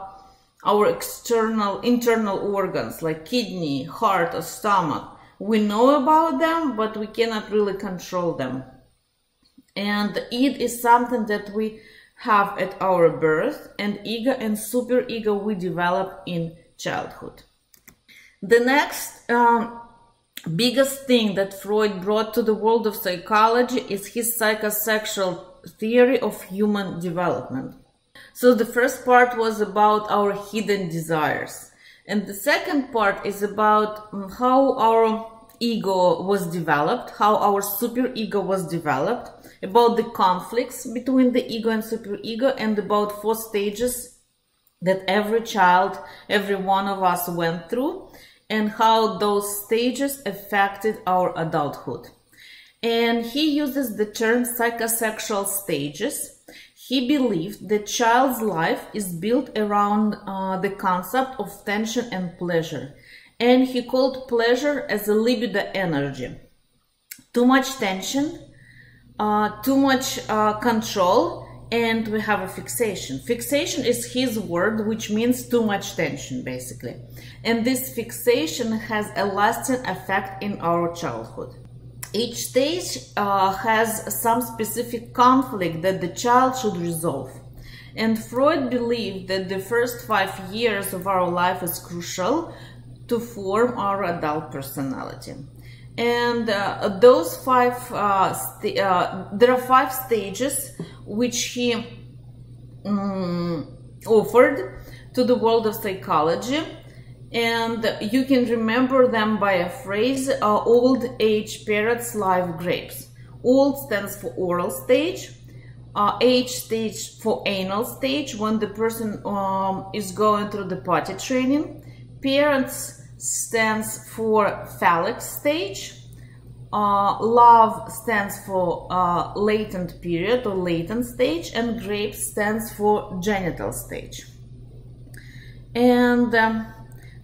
our external internal organs like kidney heart or stomach we know about them, but we cannot really control them. And it is something that we have at our birth, and ego and super ego we develop in childhood. The next um, biggest thing that Freud brought to the world of psychology is his psychosexual theory of human development. So the first part was about our hidden desires. And the second part is about um, how our ego was developed, how our super ego was developed, about the conflicts between the ego and super ego, and about four stages that every child, every one of us went through, and how those stages affected our adulthood. And he uses the term psychosexual stages he believed the child's life is built around uh, the concept of tension and pleasure, and he called pleasure as a libido energy. Too much tension, uh, too much uh, control, and we have a fixation. Fixation is his word, which means too much tension, basically. And this fixation has a lasting effect in our childhood. Each stage uh, has some specific conflict that the child should resolve. And Freud believed that the first five years of our life is crucial to form our adult personality. And uh, those five, uh, uh there are five stages which he um, offered to the world of psychology. And you can remember them by a phrase uh, old age parrots live grapes. Old stands for oral stage uh, age stage for anal stage when the person um, is going through the potty training. Parents stands for phallic stage uh, love stands for uh, latent period or latent stage and grapes stands for genital stage and um,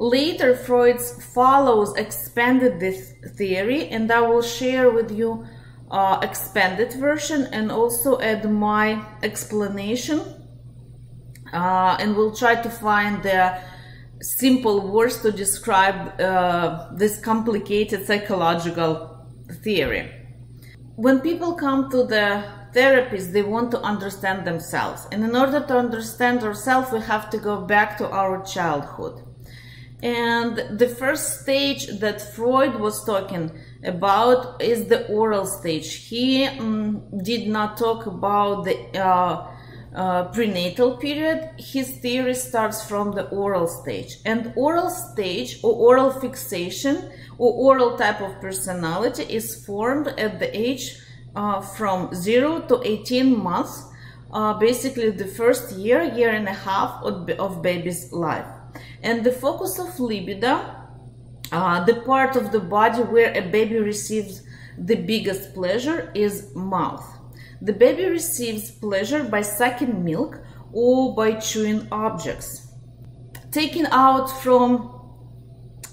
Later, Freud's follows expanded this theory, and I will share with you uh, expanded version and also add my explanation. Uh, and we'll try to find the simple words to describe uh, this complicated psychological theory. When people come to the therapist, they want to understand themselves. And in order to understand ourselves, we have to go back to our childhood. And the first stage that Freud was talking about is the oral stage. He um, did not talk about the uh, uh, prenatal period. His theory starts from the oral stage. And oral stage or oral fixation or oral type of personality is formed at the age uh, from 0 to 18 months, uh, basically the first year, year and a half of, of baby's life. And the focus of libido, uh, the part of the body where a baby receives the biggest pleasure is mouth. The baby receives pleasure by sucking milk or by chewing objects. Taking out from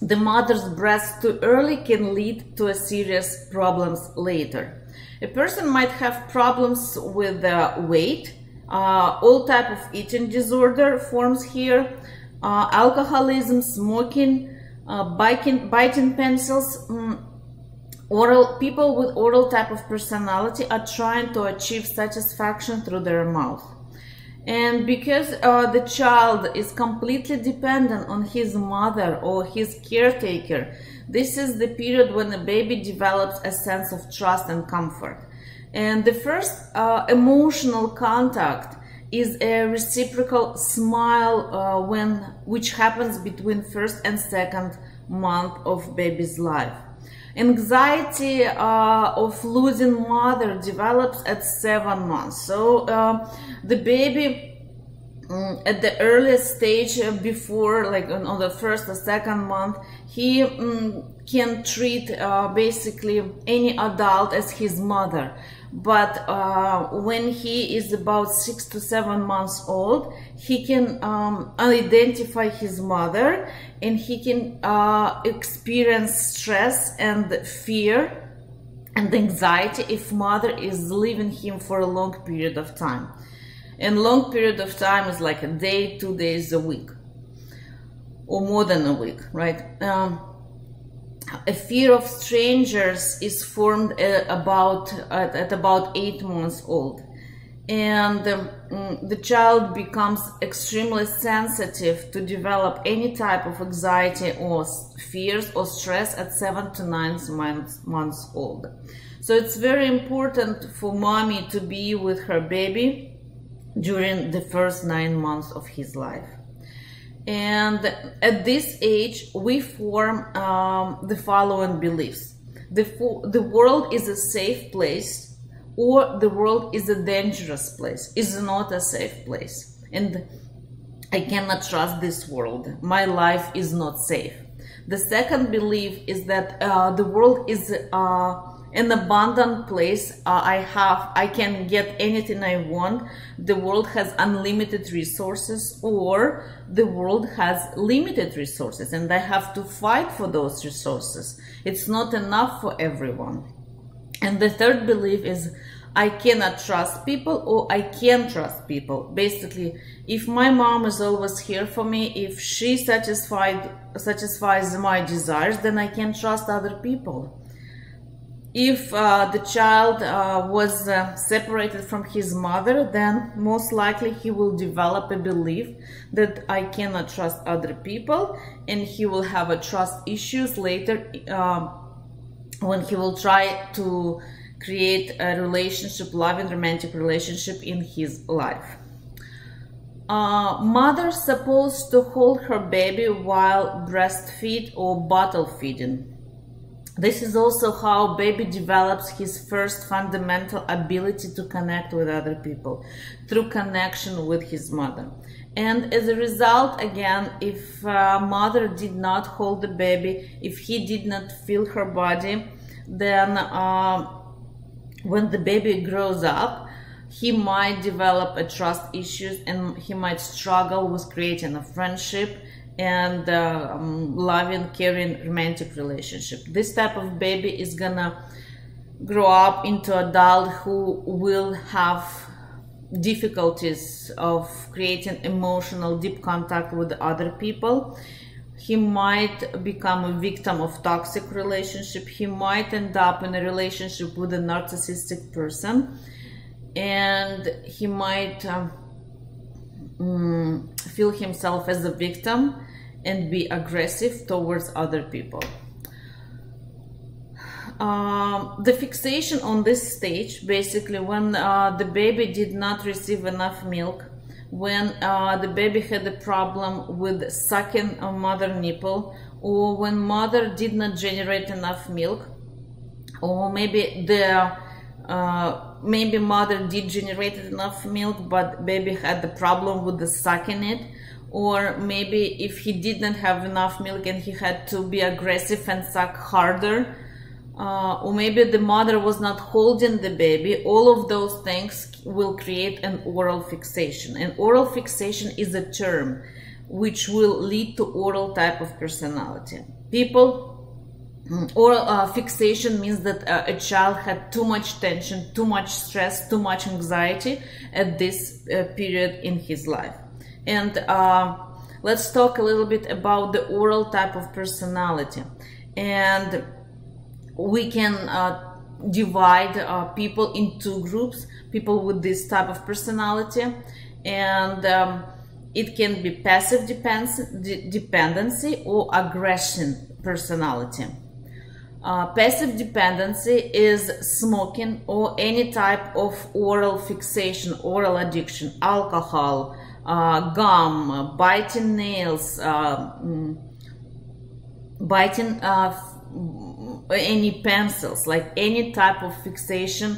the mother's breast too early can lead to a serious problems later. A person might have problems with uh, weight, uh, all type of eating disorder forms here, uh, alcoholism, smoking, uh, biting, biting pencils. Mm, oral people with oral type of personality are trying to achieve satisfaction through their mouth. And because uh, the child is completely dependent on his mother or his caretaker, this is the period when the baby develops a sense of trust and comfort. And the first uh, emotional contact is a reciprocal smile uh, when which happens between first and second month of baby's life. Anxiety uh, of losing mother develops at seven months. So uh, the baby um, at the earliest stage uh, before like on the first or second month he um, can treat uh, basically any adult as his mother but uh, when he is about six to seven months old he can um, identify his mother and he can uh, experience stress and fear and anxiety if mother is leaving him for a long period of time. And long period of time is like a day two days a week or more than a week right? Um, a fear of strangers is formed uh, about at, at, about eight months old. And um, the child becomes extremely sensitive to develop any type of anxiety or fears or stress at seven to nine months, months old. So it's very important for mommy to be with her baby during the first nine months of his life and at this age, we form um, the following beliefs. The, the world is a safe place or the world is a dangerous place, is not a safe place. And I cannot trust this world. My life is not safe. The second belief is that uh, the world is uh, an abundant place uh, i have i can get anything i want. The world has unlimited resources or the world has limited resources and i have to fight for those resources. It's not enough for everyone. And the third belief is I cannot trust people or I can trust people. Basically, if my mom is always here for me, if she satisfied satisfies my desires, then I can trust other people if uh, the child uh, was uh, separated from his mother, then most likely he will develop a belief that I cannot trust other people and he will have a trust issues later uh, when he will try to create a relationship, love and romantic relationship in his life. Uh, mother supposed to hold her baby while breastfeed or bottle feeding this is also how baby develops his first fundamental ability to connect with other people through connection with his mother. And as a result, again, if uh, mother did not hold the baby, if he did not feel her body, then uh, when the baby grows up, he might develop a trust issues and he might struggle with creating a friendship and uh, um, loving, caring, romantic relationship. This type of baby is gonna grow up into adult who will have difficulties of creating emotional deep contact with other people. He might become a victim of toxic relationship. He might end up in a relationship with a narcissistic person. And he might um, mm, feel himself as a victim and be aggressive towards other people. Um, the fixation on this stage, basically when uh, the baby did not receive enough milk, when uh, the baby had a problem with sucking a mother nipple, or when mother did not generate enough milk, or maybe the uh, maybe mother did generate enough milk, but baby had the problem with the sucking it, or maybe if he didn't have enough milk and he had to be aggressive and suck harder uh, or maybe the mother was not holding the baby all of those things will create an oral fixation. And oral fixation is a term which will lead to oral type of personality. People mm, oral uh, fixation means that uh, a child had too much tension too much stress too much anxiety at this uh, period in his life and uh, let's talk a little bit about the oral type of personality and we can uh, divide uh, people into groups people with this type of personality and um, it can be passive dependency or aggression personality. Uh, passive dependency is smoking or any type of oral fixation, oral addiction, alcohol, uh, gum, biting nails, uh, biting any pencils, like any type of fixation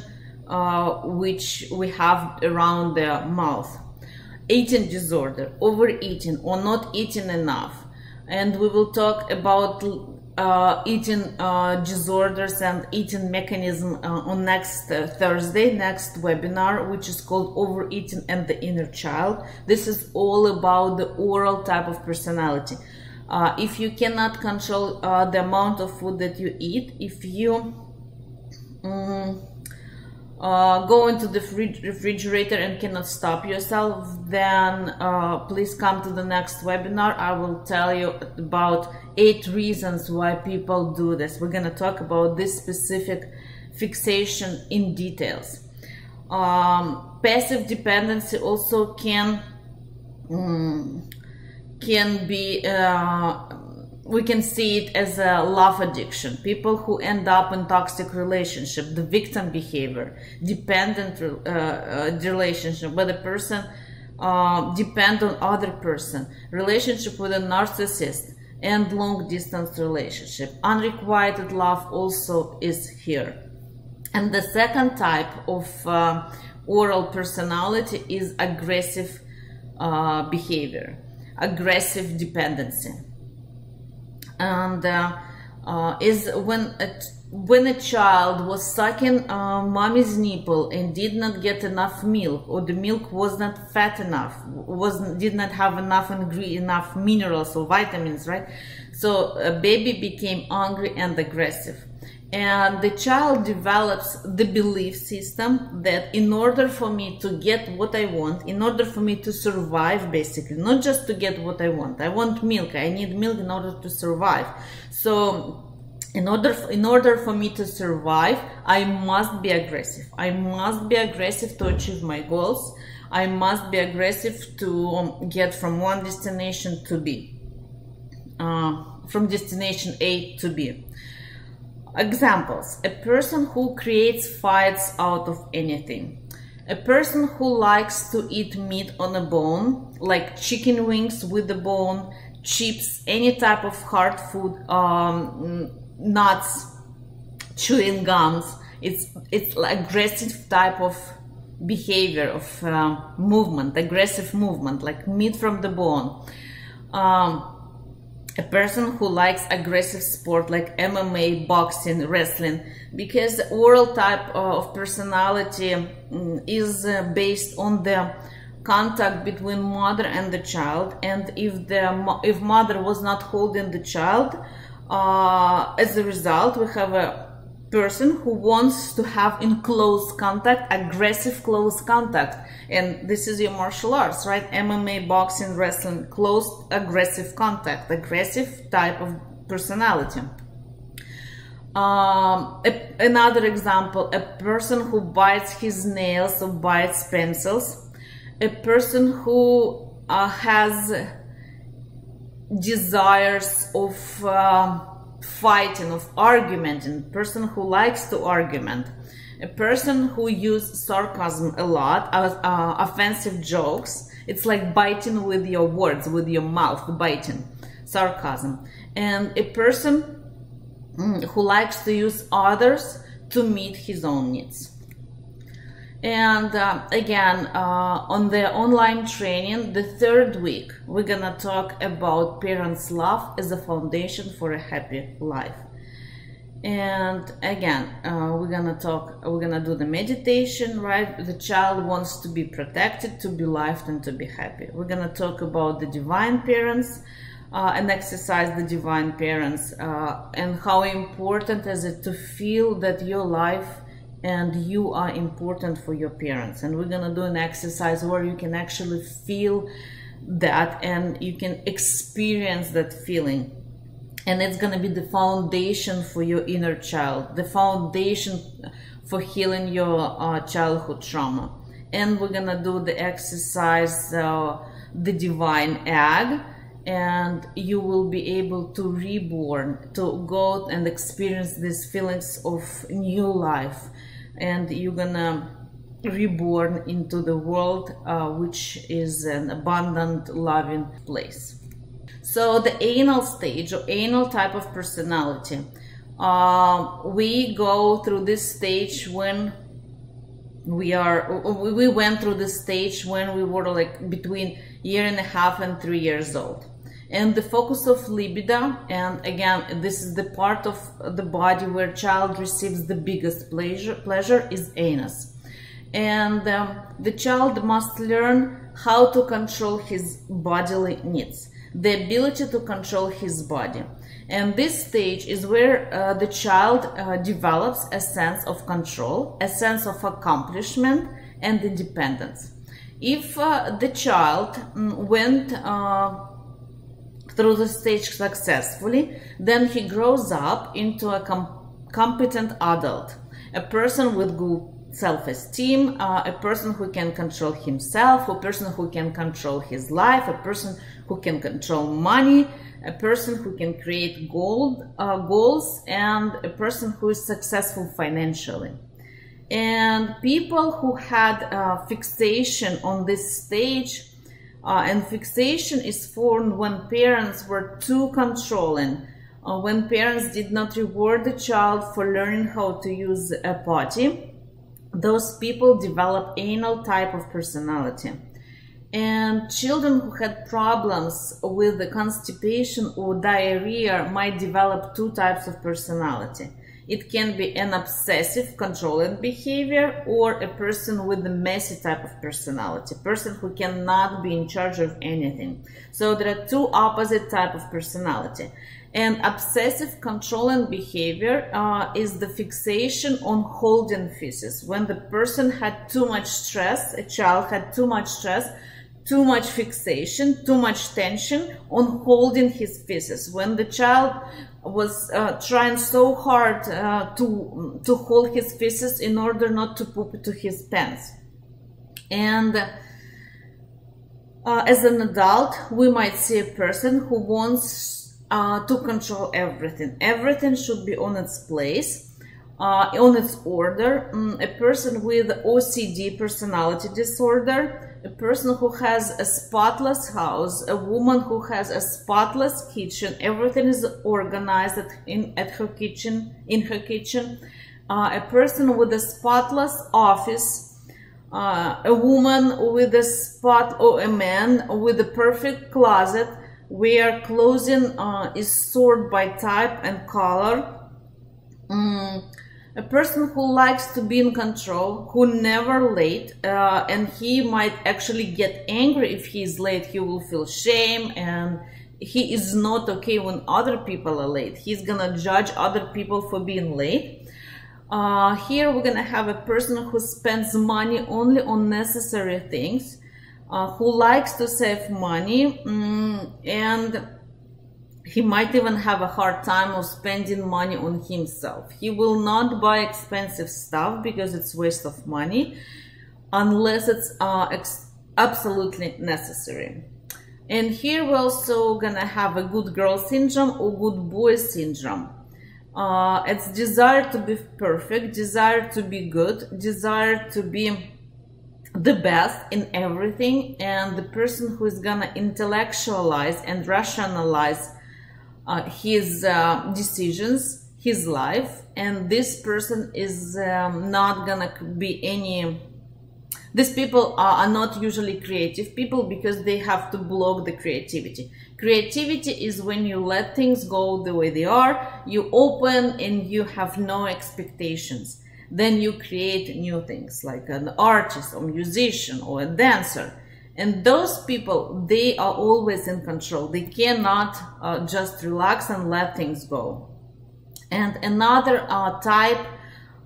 which we have around the mouth. Eating disorder, overeating or not eating enough. And we will talk about uh, eating uh, disorders and eating mechanism uh, on next Thursday, next webinar, which is called Overeating and the Inner Child. This is all about the oral type of personality. Uh, if you cannot control uh, the amount of food that you eat, if you um, uh, go into the refrigerator and cannot stop yourself, then uh, please come to the next webinar. I will tell you about eight reasons why people do this. We're going to talk about this specific fixation in details. Um, passive dependency also can um, can be uh, we can see it as a love addiction. People who end up in toxic relationship the victim behavior dependent uh, uh, relationship where the person uh, depend on other person relationship with a narcissist and long distance relationship. Unrequited love also is here. And the second type of uh, oral personality is aggressive uh, behavior aggressive dependency and uh, uh, is when a, when a child was sucking uh, mommy's nipple and did not get enough milk or the milk was not fat enough was did not have enough enough minerals or vitamins right? So a baby became angry and aggressive and the child develops the belief system that in order for me to get what I want, in order for me to survive, basically, not just to get what I want, I want milk, I need milk in order to survive. So, in order in order for me to survive, I must be aggressive. I must be aggressive to achieve my goals. I must be aggressive to um, get from one destination to B, uh, from destination A to B. Examples a person who creates fights out of anything. A person who likes to eat meat on a bone, like chicken wings with the bone, chips, any type of hard food, um, nuts, chewing gums. It's it's aggressive type of behavior of uh, movement, aggressive movement, like meat from the bone. Um, a person who likes aggressive sport like MMA, boxing, wrestling, because the oral type uh, of personality mm, is uh, based on the contact between mother and the child, and if the if mother was not holding the child, uh, as a result, we have a person who wants to have in close contact, aggressive close contact. And this is your martial arts, right? MMA, boxing, wrestling, close, aggressive contact, aggressive type of personality. Um, a, another example, a person who bites his nails or bites pencils, a person who uh, has desires of uh, fighting, of argumenting, person who likes to argument, a person who uses sarcasm a lot, uh, uh, offensive jokes. It's like biting with your words, with your mouth, biting, sarcasm. And a person mm, who likes to use others to meet his own needs. And uh, again, uh, on the online training, the third week, we're gonna talk about parents' love as a foundation for a happy life. And again, uh, we're gonna talk, we're gonna do the meditation, right? The child wants to be protected, to be loved, and to be happy. We're gonna talk about the divine parents. Uh, and exercise the divine parents uh, and how important is it to feel that your life and you are important for your parents. And we're gonna do an exercise where you can actually feel that and you can experience that feeling. And it's gonna be the foundation for your inner child the foundation for healing your uh, childhood trauma. And we're gonna do the exercise uh, the divine egg and you will be able to reborn to go and experience these feelings of new life and you're gonna reborn into the world uh, which is an abundant loving place. So the anal stage or anal type of personality. Uh, we go through this stage when we are we went through this stage when we were like between year and a half and three years old and the focus of libido and again this is the part of the body where child receives the biggest pleasure pleasure is anus. And um, the child must learn how to control his bodily needs the ability to control his body. And this stage is where uh, the child uh, develops a sense of control a sense of accomplishment and independence. If uh, the child mm, went uh, through the stage successfully, then he grows up into a com competent adult, a person with good self-esteem, uh, a person who can control himself, a person who can control his life, a person who can control money, a person who can create gold, uh, goals, and a person who is successful financially. And people who had uh, fixation on this stage uh, and fixation is formed when parents were too controlling, uh, when parents did not reward the child for learning how to use a potty. Those people develop anal type of personality. And children who had problems with the constipation or diarrhea might develop two types of personality. It can be an obsessive controlling behavior or a person with a messy type of personality, person who cannot be in charge of anything. So there are two opposite type of personality. And obsessive controlling behavior uh, is the fixation on holding feces. When the person had too much stress, a child had too much stress, too much fixation, too much tension on holding his feces. When the child was uh, trying so hard uh, to to hold his feces in order not to poop to his pants. And uh, as an adult, we might see a person who wants uh, to control everything. Everything should be on its place, uh, on its order. Mm, a person with OCD personality disorder a person who has a spotless house, a woman who has a spotless kitchen, everything is organized at, in, at her kitchen, in her kitchen, uh, a person with a spotless office, uh, a woman with a spot or a man with a perfect closet where clothing uh, is sorted by type and color. Mm a person who likes to be in control, who never late, uh, and he might actually get angry if he is late. He will feel shame and he is not okay when other people are late. He's gonna judge other people for being late. Uh, here we're gonna have a person who spends money only on necessary things, uh, who likes to save money, mm, and he might even have a hard time of spending money on himself. He will not buy expensive stuff because it's waste of money unless it's uh, absolutely necessary. And here we're also gonna have a good girl syndrome or good boy syndrome. Uh, it's desire to be perfect, desire to be good, desire to be the best in everything, and the person who is gonna intellectualize and rationalize uh, his uh, decisions, his life, and this person is um, not gonna be any. These people are, are not usually creative people because they have to block the creativity. Creativity is when you let things go the way they are, you open and you have no expectations. Then you create new things like an artist or musician or a dancer and those people they are always in control. They cannot uh, just relax and let things go. And another uh, type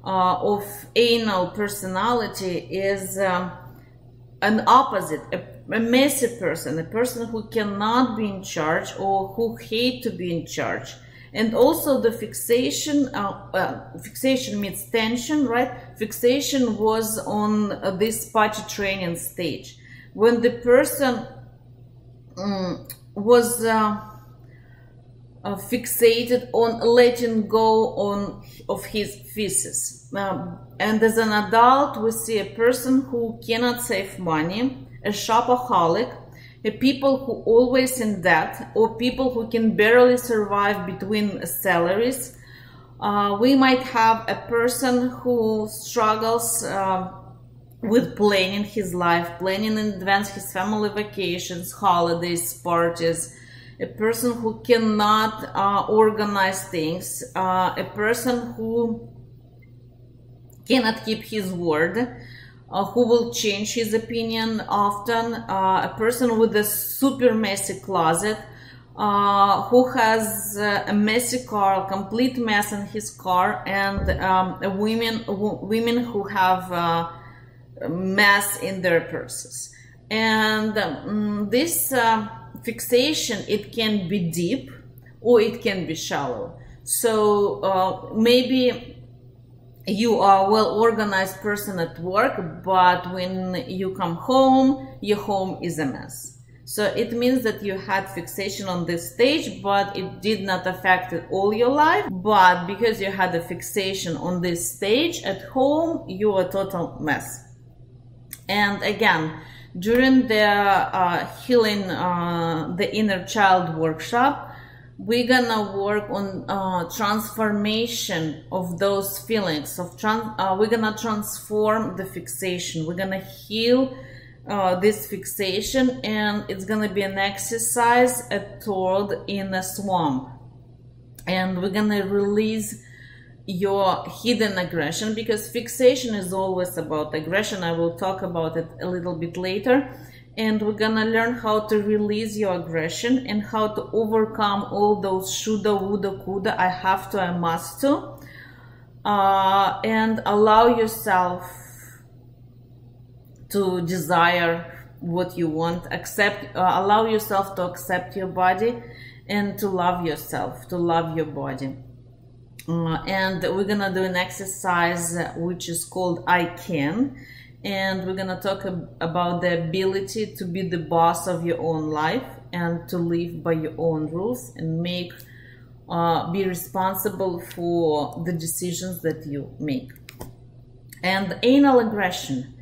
uh, of anal personality is um, an opposite a, a messy person a person who cannot be in charge or who hate to be in charge. And also the fixation uh, uh, fixation means tension right? Fixation was on uh, this potty training stage when the person um, was uh, uh, fixated on letting go on of his feces um, and as an adult we see a person who cannot save money a shopaholic a people who always in debt or people who can barely survive between salaries. Uh, we might have a person who struggles uh, with planning his life, planning in advance his family vacations, holidays, parties, a person who cannot uh, organize things, uh, a person who cannot keep his word, uh, who will change his opinion often, uh, a person with a super messy closet, uh, who has uh, a messy car, a complete mess in his car, and um, women women who have mess in their purses. And um, this uh, fixation, it can be deep or it can be shallow. So maybe you are a well organized person at work, but when you come home, your home is a mess. So it means that you had fixation on this stage, but it did not affect all your life. But because you had a fixation on this stage at home, you are a total mess. And again, during the uh, healing uh, the inner child workshop, we're gonna work on uh, transformation of those feelings of trans uh, we're gonna transform the fixation. We're gonna heal uh, this fixation and it's gonna be an exercise a toad in a swamp. And we're gonna release your hidden aggression because fixation is always about aggression. I will talk about it a little bit later. And we're gonna learn how to release your aggression and how to overcome all those shoulda, woulda, coulda, I have to, I must to, uh, and allow yourself to desire what you want, accept, uh, allow yourself to accept your body and to love yourself, to love your body. Uh, and we're gonna do an exercise which is called I Can and we're gonna talk ab about the ability to be the boss of your own life and to live by your own rules and make uh, be responsible for the decisions that you make. And anal aggression.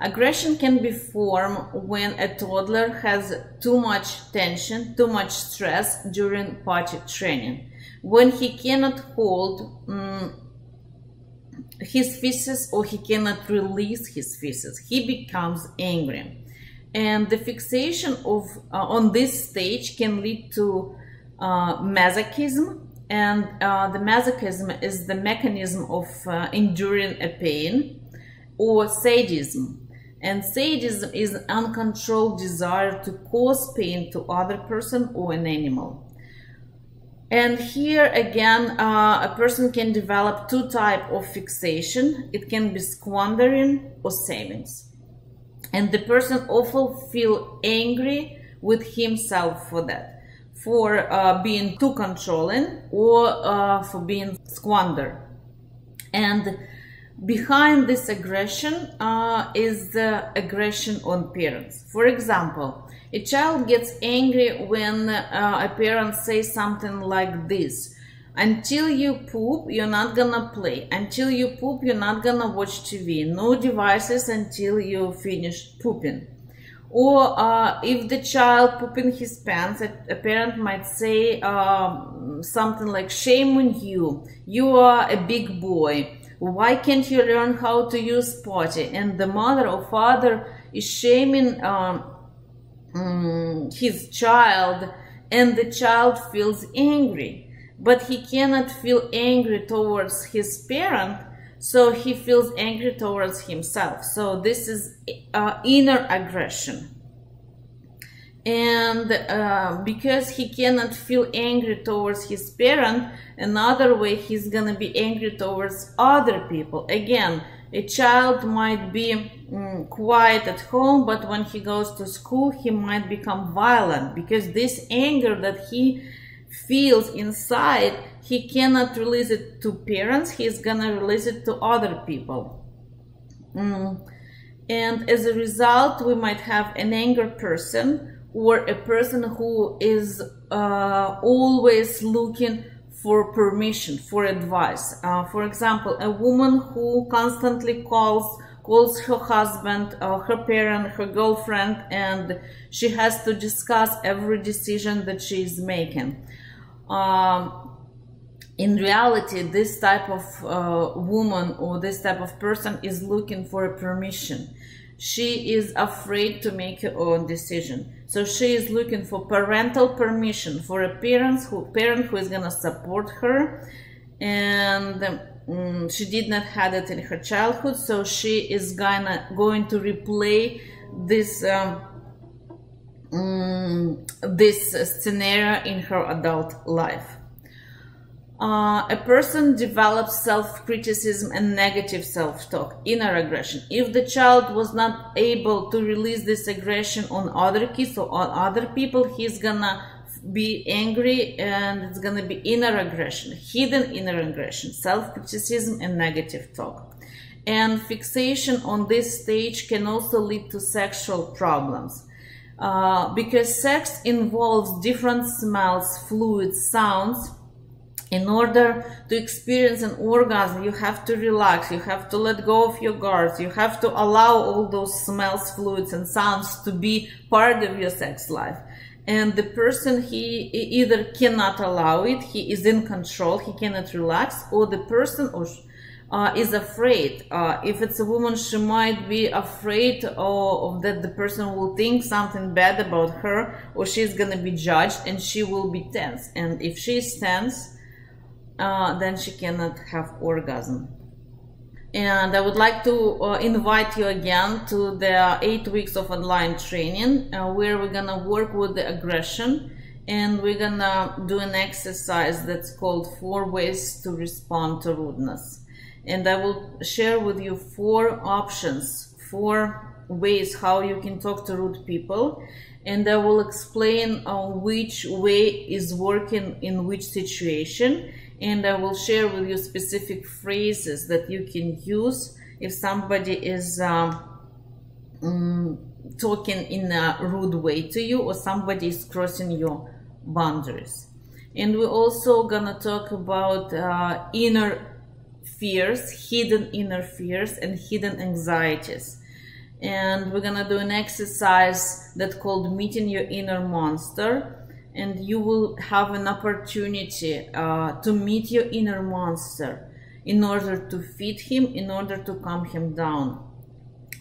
Aggression can be formed when a toddler has too much tension, too much stress during potty training. When he cannot hold um, his feces or he cannot release his feces. He becomes angry. And the fixation of uh, on this stage can lead to uh, masochism. And uh, the masochism is the mechanism of uh, enduring a pain or sadism. And sadism is an uncontrolled desire to cause pain to other person or an animal. And here again, uh, a person can develop two type of fixation. It can be squandering or savings. And the person often feel angry with himself for that, for uh, being too controlling or uh, for being squander. And behind this aggression uh, is the aggression on parents. For example, a child gets angry when uh, a parent says something like this. Until you poop, you're not gonna play. Until you poop, you're not gonna watch TV. No devices until you finish pooping. Or uh, if the child pooping his pants, a, parent might say um, something like, shame on you, you are a big boy. Why can't you learn how to use potty? And the mother or father is shaming um, um, his child and the child feels angry. But he cannot feel angry towards his parent so he feels angry towards himself. So this is uh, inner aggression. And uh, because he cannot feel angry towards his parent another way he's gonna be angry towards other people. Again a child might be mm, quiet at home, but when he goes to school, he might become violent because this anger that he feels inside, he cannot release it to parents, he's gonna release it to other people. Mm. And as a result, we might have an angry person or a person who is uh, always looking for permission, for advice. Uh, for example, a woman who constantly calls calls her husband, uh, her parent, her girlfriend, and she has to discuss every decision that she is making. Um, in reality, this type of uh, woman or this type of person is looking for a permission. She is afraid to make her own decision. So she is looking for parental permission for a parent who parent who is gonna support her, and um, she did not have it in her childhood. So she is gonna going to replay this. Um, um, this scenario in her adult life. Uh, a person develops self-criticism and negative self-talk, inner aggression. If the child was not able to release this aggression on other kids or on other people, he's gonna be angry and it's gonna be inner aggression, hidden inner aggression, self-criticism and negative talk. And fixation on this stage can also lead to sexual problems. Uh, because sex involves different smells, fluids, sounds. In order to experience an orgasm, you have to relax, you have to let go of your guards, you have to allow all those smells, fluids, and sounds to be part of your sex life. And the person, he either cannot allow it, he is in control, he cannot relax, or the person or uh, is afraid. Uh, if it's a woman, she might be afraid of, that the person will think something bad about her or she's gonna be judged and she will be tense. And if she is tense, uh, then she cannot have orgasm. And I would like to uh, invite you again to the eight weeks of online training uh, where we're gonna work with the aggression and we're gonna do an exercise that's called four ways to respond to rudeness and I will share with you four options, four ways how you can talk to rude people and I will explain uh, which way is working in which situation and I will share with you specific phrases that you can use if somebody is um, talking in a rude way to you or somebody is crossing your boundaries. And we're also gonna talk about uh, inner fears, hidden inner fears, and hidden anxieties. And we're gonna do an exercise that's called meeting your inner monster. And you will have an opportunity uh, to meet your inner monster in order to feed him, in order to calm him down.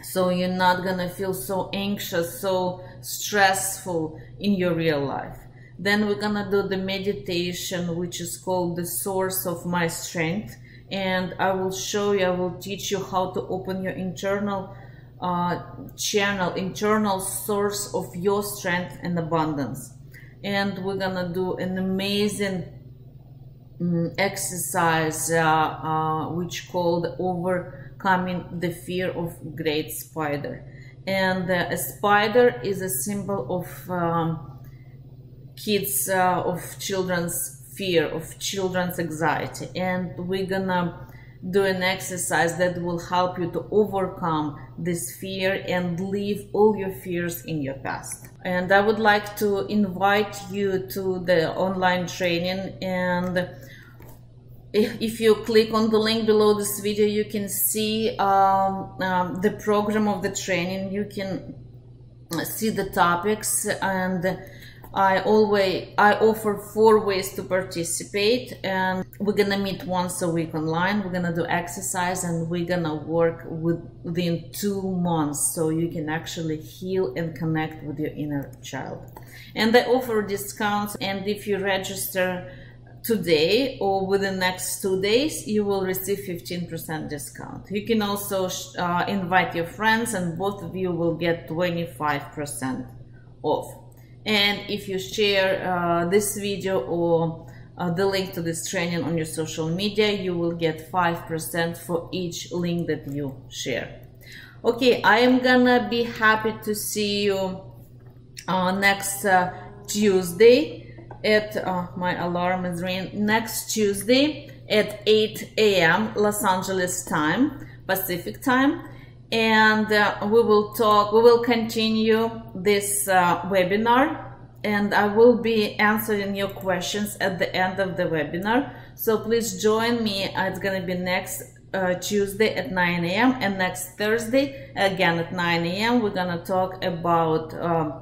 So you're not gonna feel so anxious, so stressful in your real life. Then we're gonna do the meditation, which is called the source of my strength and I will show you, I will teach you how to open your internal uh, channel, internal source of your strength and abundance. And we're gonna do an amazing um, exercise uh, uh, which called overcoming the fear of great spider. And uh, a spider is a symbol of um, kids, uh, of children's fear, of children's anxiety. And we're gonna do an exercise that will help you to overcome this fear and leave all your fears in your past. And I would like to invite you to the online training and if you click on the link below this video, you can see um, um, the program of the training. You can see the topics and I always I offer four ways to participate and we're gonna meet once a week online. We're gonna do exercise and we're gonna work within two months so you can actually heal and connect with your inner child. And I offer discounts and if you register today or within the next two days you will receive 15% discount you can also uh, invite your friends and both of you will get 25% off and if you share uh, this video or uh, the link to this training on your social media you will get 5% for each link that you share okay I am gonna be happy to see you uh, next uh, Tuesday at uh, my alarm is ringing next Tuesday at 8 a.m. Los Angeles time, Pacific time. And uh, we will talk, we will continue this uh, webinar and I will be answering your questions at the end of the webinar. So please join me. It's going to be next uh, Tuesday at 9 a.m. and next Thursday again at 9 a.m. We're going to talk about uh,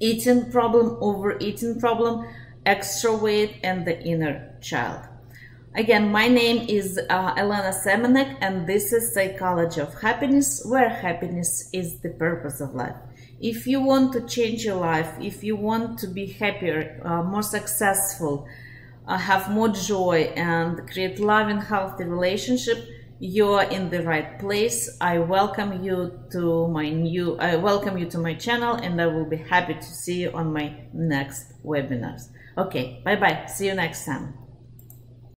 eating problem, overeating problem, extra weight, and the inner child. Again, my name is uh, Elena Semenek, and this is Psychology of Happiness, where happiness is the purpose of life. If you want to change your life, if you want to be happier, uh, more successful, uh, have more joy, and create love and healthy relationship, you're in the right place. I welcome you to my new, I welcome you to my channel and I will be happy to see you on my next webinars. Okay, bye bye. See you next time.